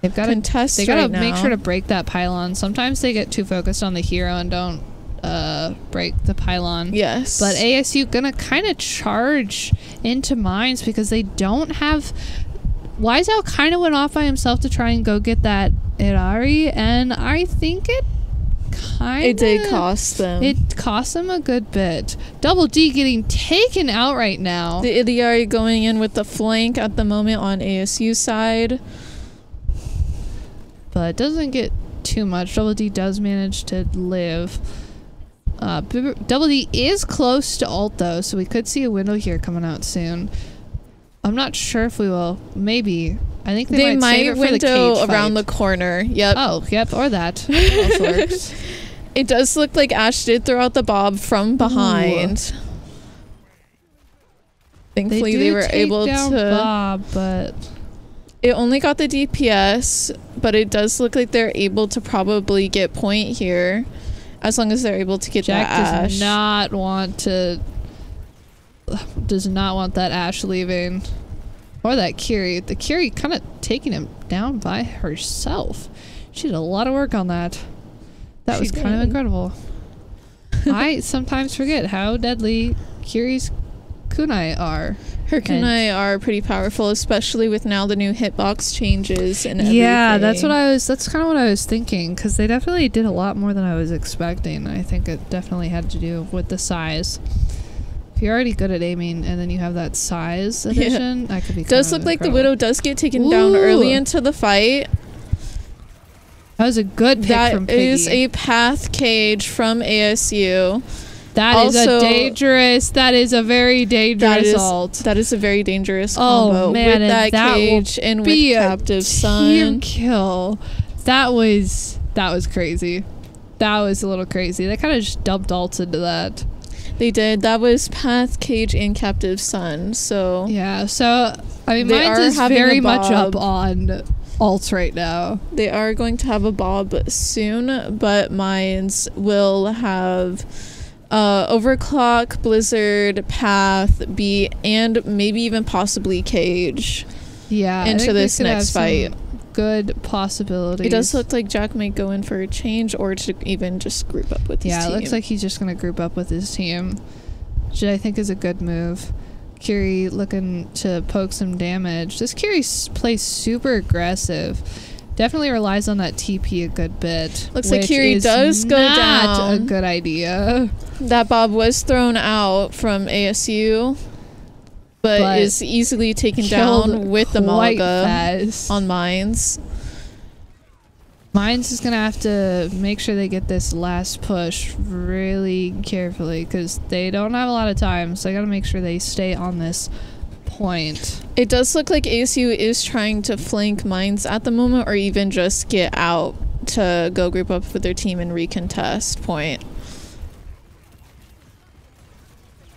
They've got to
contest
They gotta
right
make sure to break that pylon. Sometimes they get too focused on the hero and don't uh, break the pylon.
Yes.
But ASU gonna kind of charge into mines because they don't have. Wise Owl kind of went off by himself to try and go get that Illari, and I think it kind
it did cost them.
It cost them a good bit. Double D getting taken out right now.
the Illari going in with the flank at the moment on ASU side.
but it doesn't get too much. Double D does manage to live. Uh, Double D is close to ult though, so we could see a window here coming out soon. I'm not sure if we will. Maybe. I think they,
They,
might, save
might
the
window
cage
around
fight.
the corner. Yep.
Oh, yep, or that. That also works.
It does look like Ash did throw out the bob from behind. Thankfully, they,
do
were able to.
Bob, but
It only got the DPS, but it does look like they're able to probably get point here, as long as they're able to get
Jack
that Ash.
does not want to. Does not want that Ash leaving, or that Kiri. The Kiri kind of taking him down by herself. She did a lot of work on that. That
She
was kind of incredible. I sometimes forget how deadly Kiri's kunai are.
Her kunai are pretty powerful, especially with now the new hitbox changes and everything.
Yeah, that's what I was. That's kind of what I was thinking because they definitely did a lot more than I was expecting. I think it definitely had to do with the size. You're already good at aiming and then you have that size addition, that could be.
Does look like the widow does get taken down early into the fight.
That was a good pick from
That is a path cage from ASU.
That is
also-
a dangerous. That is a very dangerous
That is that is a very dangerous
Oh,
combo
man,
with that,
that
cage and with captive sun.
kill. That was that was crazy. That was a little crazy. They kind of just dumped ults into that.
They did. That was path cage and captive sun. So
Yeah, so I mean, mine is very much up on ults right now.
they are going to have a bob soon, but mines will have uh, overclock, blizzard, path, B, and maybe even possibly cage.
Yeah,
Into this next
some
fight.
Good possibilities.
It does look like Jack might go in for a change or to even just group up with his
Yeah, it looks like he's just gonna group up with his team, which I think is a good move. Kiri looking to poke some damage. This Kiri plays super aggressive. Definitely relies on that TP a good bit.
Looks like Kiri does go
not a good idea.
That Bob was thrown out from ASU, but,
But
is easily taken down with the Mauga
fast.
on mines.
Mines is gonna have to make sure they get this last push really carefully because they don't have a lot of time. So I gotta make sure they stay on this point.
It does look like ASU is trying to flank mines at the moment, or even just get out to go group up with their team and recontest point.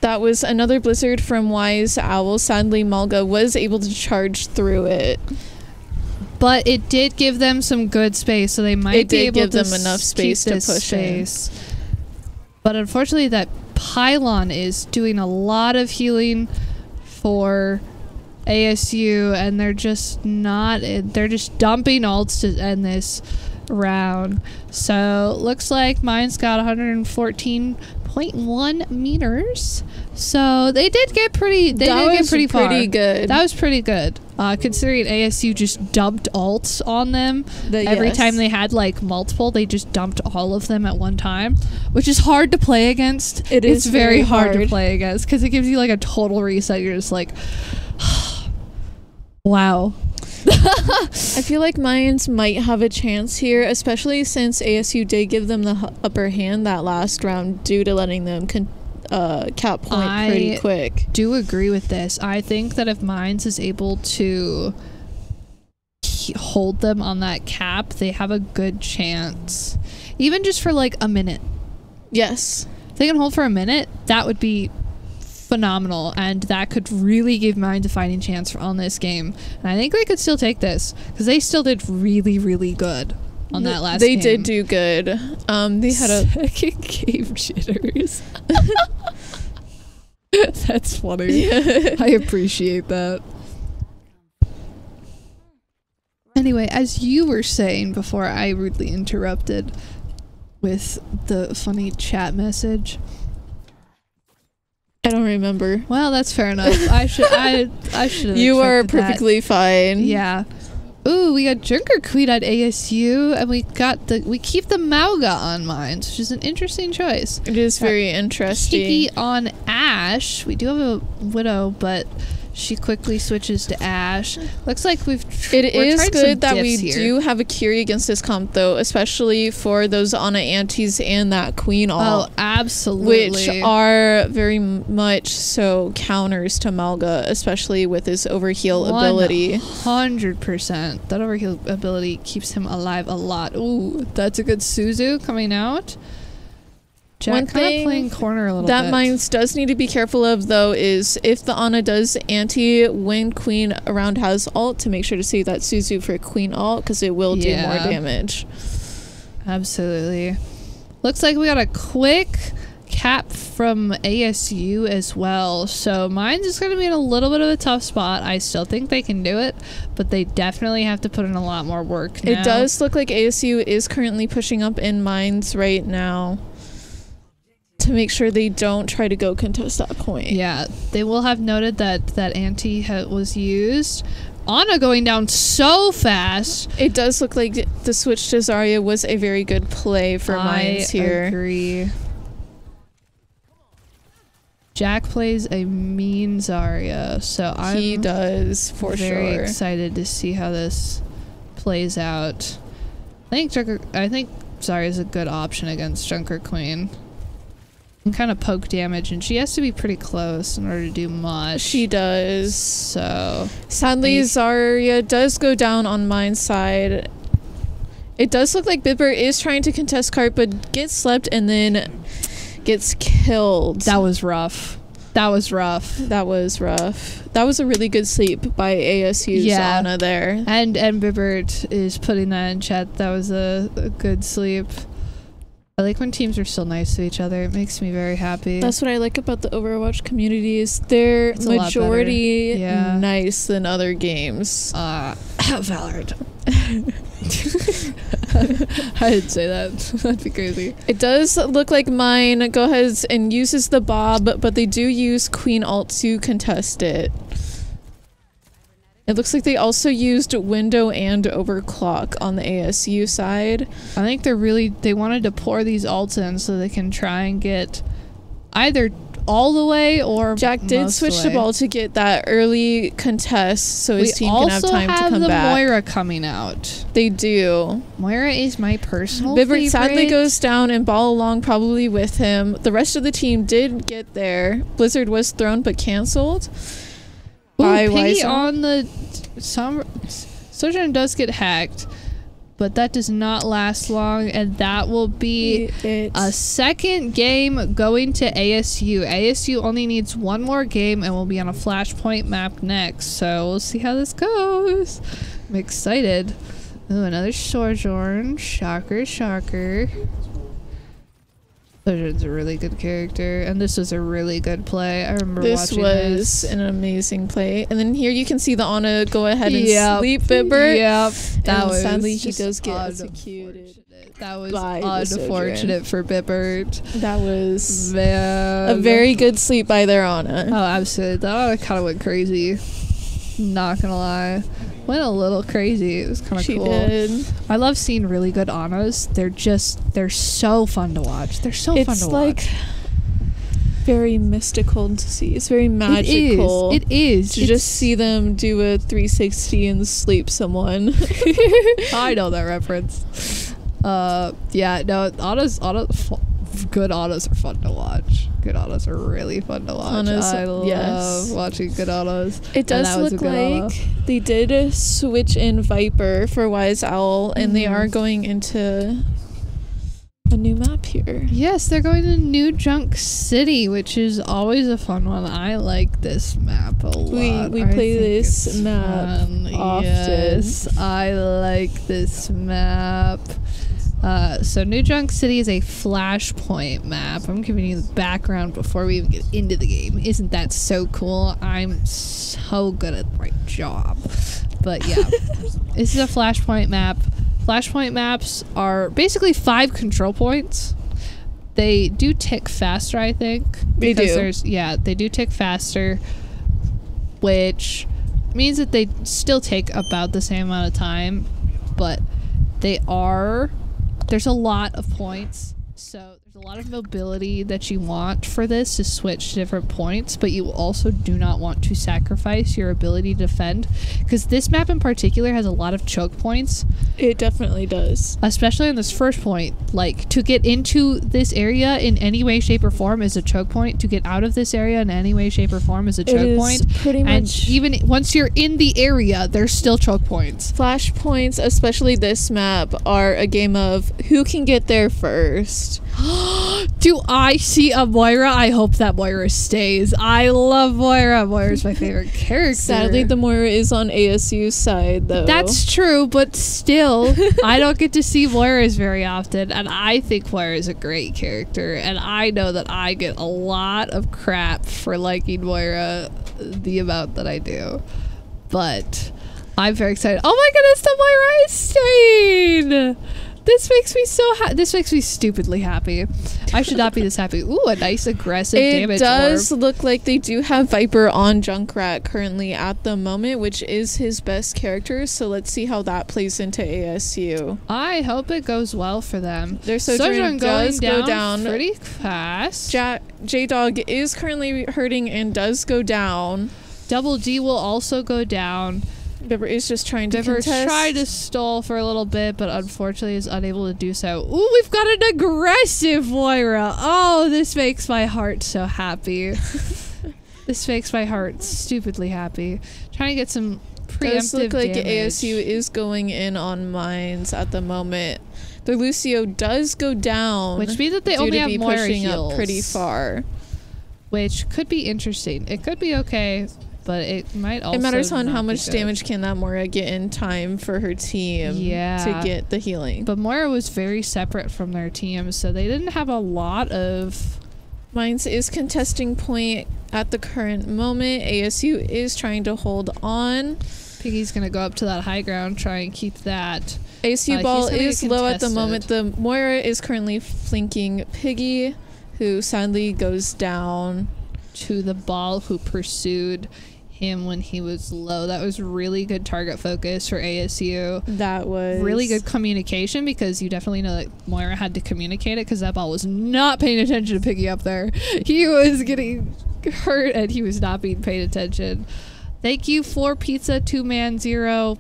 That was another blizzard from Wise Owl. Sadly, Mauga was able to charge through it.
But it did give them some good space, so they might
It
be
did
able
give
to
them enough space to push in.
But unfortunately, that pylon is doing a lot of healing for ASU, and they're just not. Eh, they're just dumping ults to end this round. So looks like mine's got 114.1 meters. So they did get pretty. They
that
did get
was
pretty far.
good.
That was pretty good. Uh, considering ASU just dumped ults on them
The-
every
yes.
time they had like multiple, they just dumped all of them at one time, which is hard to play against.
It
it's
is
very
very
hard, to
hard.
play against because it gives you like a total reset. You're just like, wow.
I feel like Mayans might have a chance here, especially since ASU did give them the upper hand that last round due to letting them con- uh, cap point pretty quick.
I- do agree with this. I think that if Mines is able to hold them on that cap, they have a good chance. Even just for like a minute.
Yes.
If they can hold for a minute, that would be phenomenal and that could really give Mines a fighting chance on this game. And I think they could still take this because they still did really, really good. on that last.
they
game.
did do good. Um, they had a
second game jitters. That's funny. I appreciate that. Anyway, as you were saying before I rudely interrupted with the funny chat message.
I don't remember.
Well, that's fair enough. I should I I should
You are
accepted that.
perfectly fine.
Yeah. Ooh, we got Junker Queen at ASU, and we got the we keep the Mauga on mine, which is an interesting choice.
It is uh, very interesting.
Kiki on Ash. We do have a Widow, but she quickly switches to Ash. Looks like we've.
It is good that we
here.
do have a Kiri against this comp though, especially for those Ana antis and that Queen
Oh,
all,
absolutely.
which are very much so counters to Mauga, especially with his overheal ability.
Hundred percent. That overheal ability keeps him alive a lot. Ooh, that's a good Suzu coming out. Jack
One thing
playing corner a little
That
bit.
Mines does need to be careful of though is if the Ana does anti when Queen around has ult to make sure to save that Suzu for Queen ult because it will do more damage.
Absolutely. Looks like we got a quick cap from ASU as well. So mine's is going to be in a little bit of a tough spot. I still think they can do it, but they definitely have to put in a lot more work.
It does look like ASU is currently pushing up in mines right now to make sure they don't try to go contest that point.
Yeah, they will have noted that that anti was used. Ana going down so fast.
It does look like the switch to Zarya was a very good play for mines here.
agree. Jack plays a mean Zarya, so I'm
he does for
very
sure.
excited to see how this plays out. I think Junker, I think Zarya is a good option against Junker Queen. Kind of poke damage, and she has to be pretty close in order to do much.
She does.
so
Sadly. Zarya does go down on mine side. It does look like Bibber is trying to contest Cart, but gets slept and then gets killed.
that was rough. That was rough.
That was rough. That was a really good sleep by ASU's
Yeah.
There.
And and Bibbert is putting that in chat. That was a, a good sleep. I like when teams are still nice to each other. It makes me very happy.
That's what I like about the Overwatch community is they're
It's a lot better.
majority
Yeah.
nice than other games.
uh Valorant. I didn't say that. That'd be crazy.
It does look like mine go ahead and uses the bob, but they do use Queen Ult to contest it. It looks like they also used window and overclock on the ASU side.
I think they're really they wanted to pour these ults in so they can try and get either all the way or
Jack did switch the
way.
ball to get that early contest so his
we
team can have time
have
to come
the
back.
Moira coming out.
They do.
Moira is my personal
Bibbert sadly goes down and ball along probably with him. The rest of the team did get there. Blizzard was thrown but cancelled. By
Piggy
Wise Owl.
on the some Sojourn does get hacked, but that does not last long, and that will be a second game going to ASU. ASU only needs one more game, and we'll be on a Flashpoint map next. So we'll see how this goes. I'm excited. Ooh, another Sojourn. Shocker, shocker. Sojourn's a really good character, and this was a really good play. I remember
This
watching
was
this.
Was an amazing play. And then here you can see the Ana go ahead and
Yep.
sleep Bibbert.
Yep. That
And
was
sadly he does get executed.
That was unfortunate for Bibbert.
That was
Man.
a very good sleep by their Ana.
Oh, absolutely. That kind of went crazy. Not gonna lie. Went a little crazy. It was kind of
she
cool.
did.
I love seeing really good Anas. They're just, they're so fun to watch. They're so fun to watch.
it's like
watch.
very mystical to see. It's very magical.
It is. It is.
to
It's-
just see them do a 360 and sleep someone.
I know that reference. Uh, yeah, no, autos, auto, good autos are fun to watch. Good are really fun to watch.
Autos,
I love
yes.
watching good.
It does
that was a
look like they did switch in Viper for Wise Owl, and they
Mhm.
are going into a new map here.
Yes, they're going to New Junk City, which is always a fun one. I like this map a lot.
We- we play this map
fun.
often.
Yes, I like this map. Uh, so New Junk City is a flashpoint map. I'm giving you the background before we even get into the game. Isn't that so cool? I'm so good at my job. But yeah, this is a flashpoint map. Flashpoint maps are basically five control points. They do tick faster, I think.
They do.
There's, yeah, they do tick faster, which means that they still take about the same amount of time, but they are. There's a lot of points, so a lot of mobility that you want for this to switch to different points, but you also do not want to sacrifice your ability to defend, because this map in particular has a lot of choke points
It definitely does.
especially on this first point like to get into this area in any way shape or form is a choke point to get out of this area in any way shape or form is a choke
is
point
pretty much.
and even once you're in the area there's still choke points
Flash points, especially this map, are a game of who can get there first.
do i see a moira i hope that moira stays i love moira moira's my favorite character
Sadly, the Moira is on ASU's side, though.
That's true, but still, I don't get to see Moira's very often, and I think Moira is a great character, and I know that I get a lot of crap for liking Moira the amount that I do. But I'm very excited. Oh my goodness, the Moira is staying! This makes me so ha- this makes me stupidly happy. I should not be this happy. Ooh, a nice aggressive
It
damage It
does
orb.
look like they do have Viper on Junkrat currently at the moment, which is his best character. So let's see how that plays into ASU.
I hope it goes well for them.
Their Sojourn
going
does go
down,
down.
pretty fast.
Ja- J Dog is currently hurting and does go down.
Double D will also go down.
Bibber is just trying to
Diver
contest.
tried to stall for a little bit, but unfortunately is unable to do so. Ooh, we've got an aggressive Moira. Oh, this makes my heart so happy. this makes my heart stupidly happy. Trying to get some preemptive
does look like
damage.
ASU is going in on mines at the moment. The Lucio does go down,
Which means that they only have Moira
pushing
heals.
up pretty far.
which could be interesting. It could be okay, but it might also.
it matters on how much damage can that Moira get in time for her team
Yeah.
to get the healing.
But Moira was very separate from their team, so they didn't have a lot of.
Mines is contesting point at the current moment. ASU is trying to hold on.
Piggy's gonna go up to that high ground, try and keep that.
ASU
Uh,
ball
he's gonna get
is low at the moment. The Moira is currently flanking Piggy, who sadly goes down.
to the ball who pursued him when he was low. That was really good target focus for ASU.
That was
Really good communication because you definitely know that Moira had to communicate it because that ball was not paying attention to Piggy up there. He was getting hurt and he was not being paid attention. Thank you for Pizza Two Man Zero.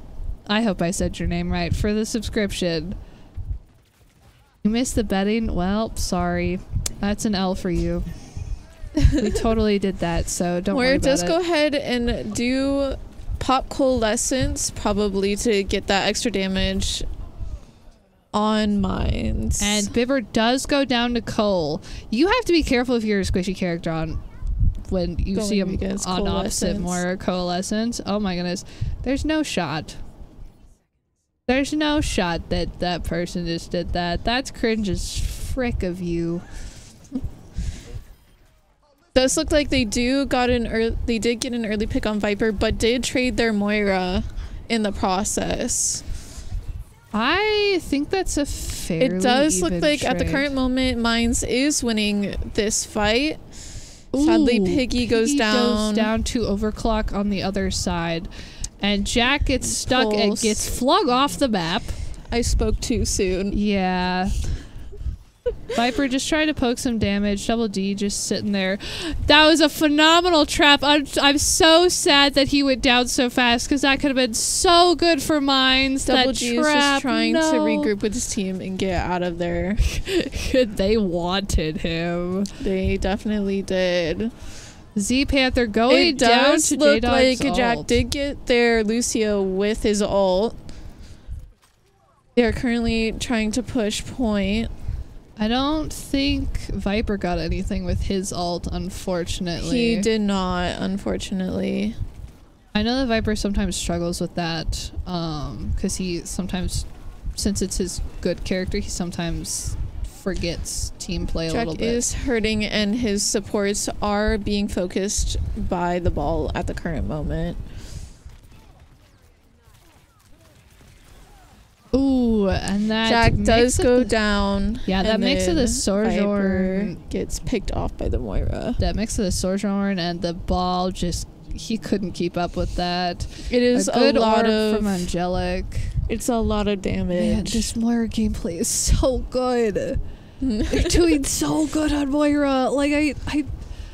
I hope I said your name right for the subscription. You missed the betting? Well, sorry. That's an L for you. we totally did that, so don't worry about
does
it.
go ahead and do pop coalescence, probably to get that extra damage on mines.
And Bibber does go down to Cole. You have to be careful if you're a squishy character on when you
Going
see him on opposite more coalescence. Oh my goodness. There's no shot. There's no shot that that person just did that. That's cringe as frick of you.
Does look like they do got an early, they did get an early pick on Viper, but did trade their Moira in the process.
I think that's a fair.
it does look like at the current moment, Mines is winning this fight. Sadly,
Ooh,
Piggy goes
Piggy
down.
down to overclock on the other side. And Jack gets stuck and gets flung off the map.
I spoke too soon.
Yeah. Viper just trying to poke some damage. Double D just sitting there. That was a phenomenal trap. I'm, I'm so sad that he went down so fast because that could have been so good for mines.
Double
that
G
trap,
is just trying
no.
to regroup with his team and get out of there.
they wanted him.
They definitely did.
Z Panther going
it
down
does
to
look like Jack did get there Lucio with his ult. They are currently trying to push point.
I don't think Viper got anything with his ult, unfortunately.
He did not, unfortunately.
I know that Viper sometimes struggles with that, um, because he sometimes, since it's his good character, he sometimes forgets team play a little
Jack
bit.
is hurting, and his supports are being focused by the ball at the current moment.
Ooh, and that
Jack does go
the-
down.
Yeah, that makes it a
then
Sojourn-
gets picked off by the Moira.
That mix of the Sojourn and the ball just he couldn't keep up with that.
It is
a
a, lot of.
from Angelic.
it's a lot of damage.
Man, this Moira gameplay is so good. They're doing so good on Moira. Like I, I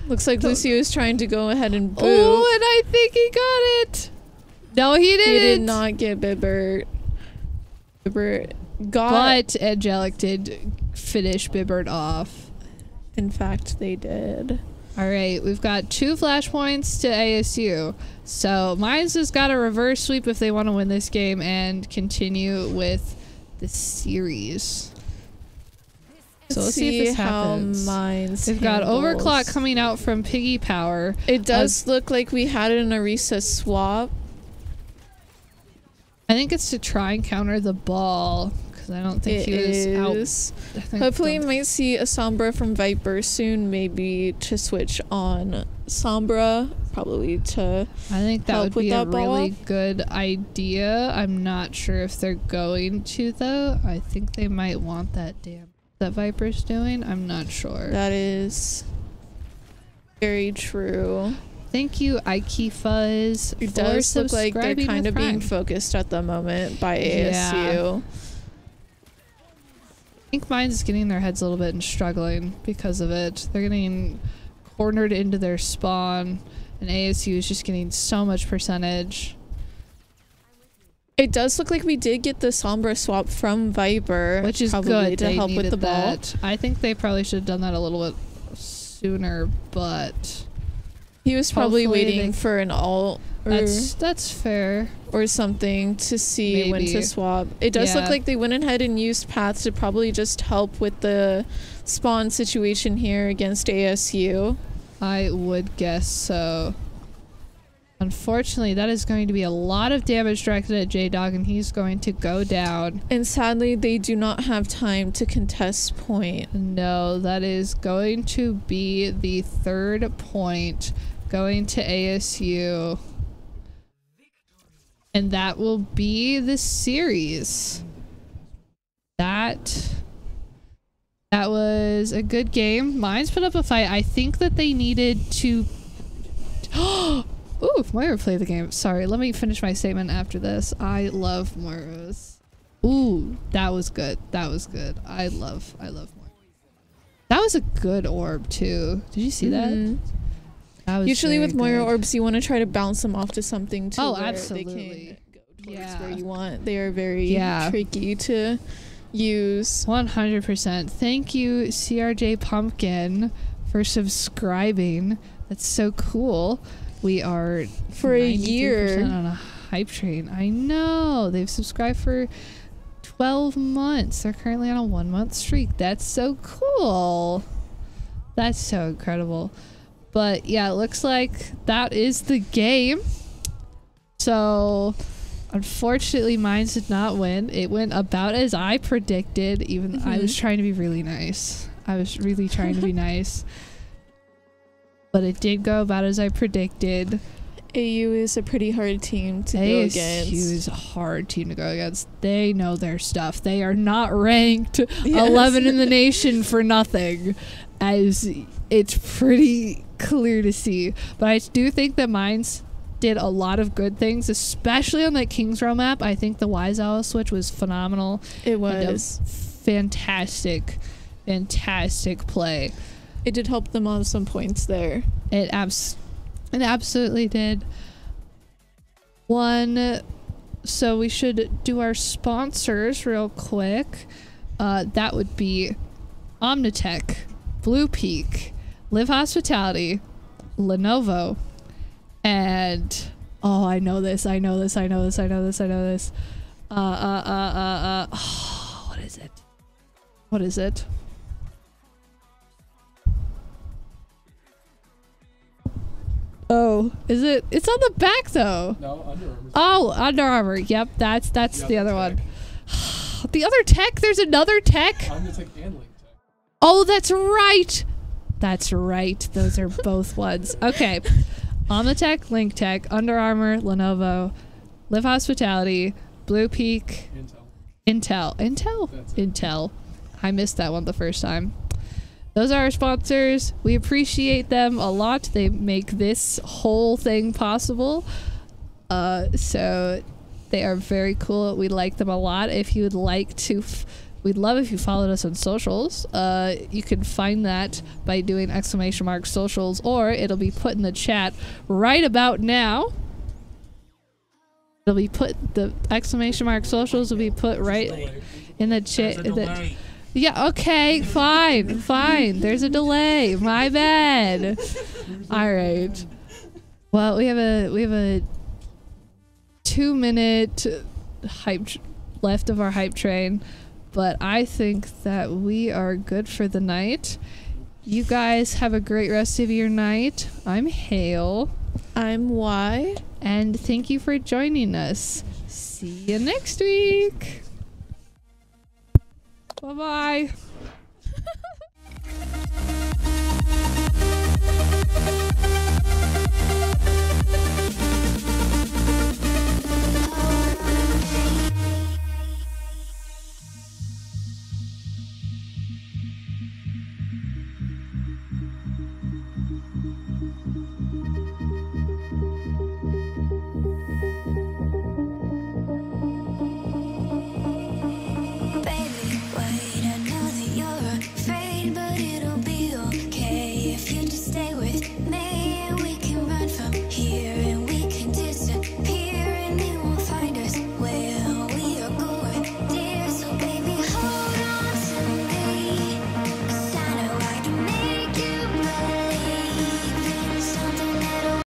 Looks like Lucio is trying to go ahead and boo.
oh, and I think he got it. No, he
he
didn't.
He did not get Bibbert. Bibbert got.
But Angelic did finish Bibbert off.
in fact, they did.
All right, we've got two flashpoints to ASU. So Mines has got a reverse sweep if they want to win this game and continue with the series. So let's see, if this
how
happens.
Mines.
They've got overclock coming out from Piggy Power.
It does look like we had an Orisa swap.
I think it's to try and counter the ball because I don't think
It
he was out.
is.
I think
Hopefully, we might see a Sombra from Viper soon, maybe to switch on Sombra, probably to.
I think that would be a
that ball.
really good idea. I'm not sure if they're going to though. I think they might want that damn that Viper's doing. I'm not sure.
That is very true.
Thank you, Ike Fuzz.
It does look like they're kind of being focused at the moment by
Yeah.
ASU.
I think mine's getting their heads a little bit and struggling because of it. They're getting cornered into their spawn, and ASU is just getting so much percentage.
It does look like we did get the Sombra swap from Viper,
which is good.
to
they
help with the ball.
that. I think they probably should have done that a little bit sooner, but
He was probably
Hopefully
waiting
they-
for an ult
that's that's fair.
or something to see when
Maybe.
to swap. It does look
Yeah.
like they went ahead and used paths to probably just help with the spawn situation here against ASU.
I would guess so. Unfortunately, that is going to be a lot of damage directed at J Dog, and he's going to go down.
And sadly, they do not have time to contest point.
No, that is going to be the third point going to ASU. And that will be the series. That that was a good game. Mines put up a fight. I think that they needed to Oh, Ooh, Moira played the game. Sorry, let me finish my statement after this. I love Moira's. Ooh, that was good. That was good. I love I love Moira. That was a good orb too. Did you see that?
Mhm.
that was
Usually with Moira
good.
orbs, you want to try to bounce them off to something to
Oh,
where they
absolutely.
can go towards
Yeah.
where you want. They are very
Yeah.
tricky to use.
100%. Thank you, CRJ Pumpkin, for subscribing. That's so cool. We are
For a year.
on a hype train. I know. They've subscribed for 12 months. They're currently on a one month streak. That's so cool. That's so incredible. But yeah, it looks like that is the game. So unfortunately mines did not win. It went about as I predicted, even I was
Mhm.
trying to be really nice. I was really trying to be nice. But it did go about as I predicted.
AU is a pretty hard team to go
ASU
against.
is a hard team to go against. They know their stuff. They are not ranked
Yes.
11 in the nation for nothing, as it's pretty clear to see. But I do think that Mines did a lot of good things, especially on that Kings Row map. I think the Wise Owl switch was phenomenal.
It was.
fantastic, fantastic play.
It did help them on some points there.
It abs it absolutely did. One so we should do our sponsors real quick. Uh that would be Omnitech, Blue Peak, Live Hospitality, Lenovo, and oh, I know this, I know this, I know this, I know this, I know this. Uh, uh, uh, uh, uh. Oh, what is it? What is it? Oh, is it? It's on the back though.
No, Under Armour.
Oh, Under Armour. Yep, that's that's the,
the
other one. the other tech. There's another tech.
tech
oh, that's right. That's right. Those are both ones. Okay. Omnitech, Link Tech, Under Armour, Lenovo, Live Hospitality, Blue Peak,
Intel.
Intel. Intel? Intel. I missed that one the first time. Those are our sponsors. We appreciate them a lot. They make this whole thing possible. Uh, so they are very cool. We like them a lot. If you would like to, f- we'd love if you followed us on socials. Uh, you can find that by doing exclamation mark socials, or it'll be put in the chat right about now. It'll be put the exclamation mark socials will be put right in the chat. Yeah, okay, fine, fine. There's a delay. My bad. All right. Well, we have a we have a 2 minute hype left of our hype train, but I think that we are good for the night. You guys have a great rest of your night. I'm Hail,
I'm Why.
and thank you for joining us. See you next week. Bye bye.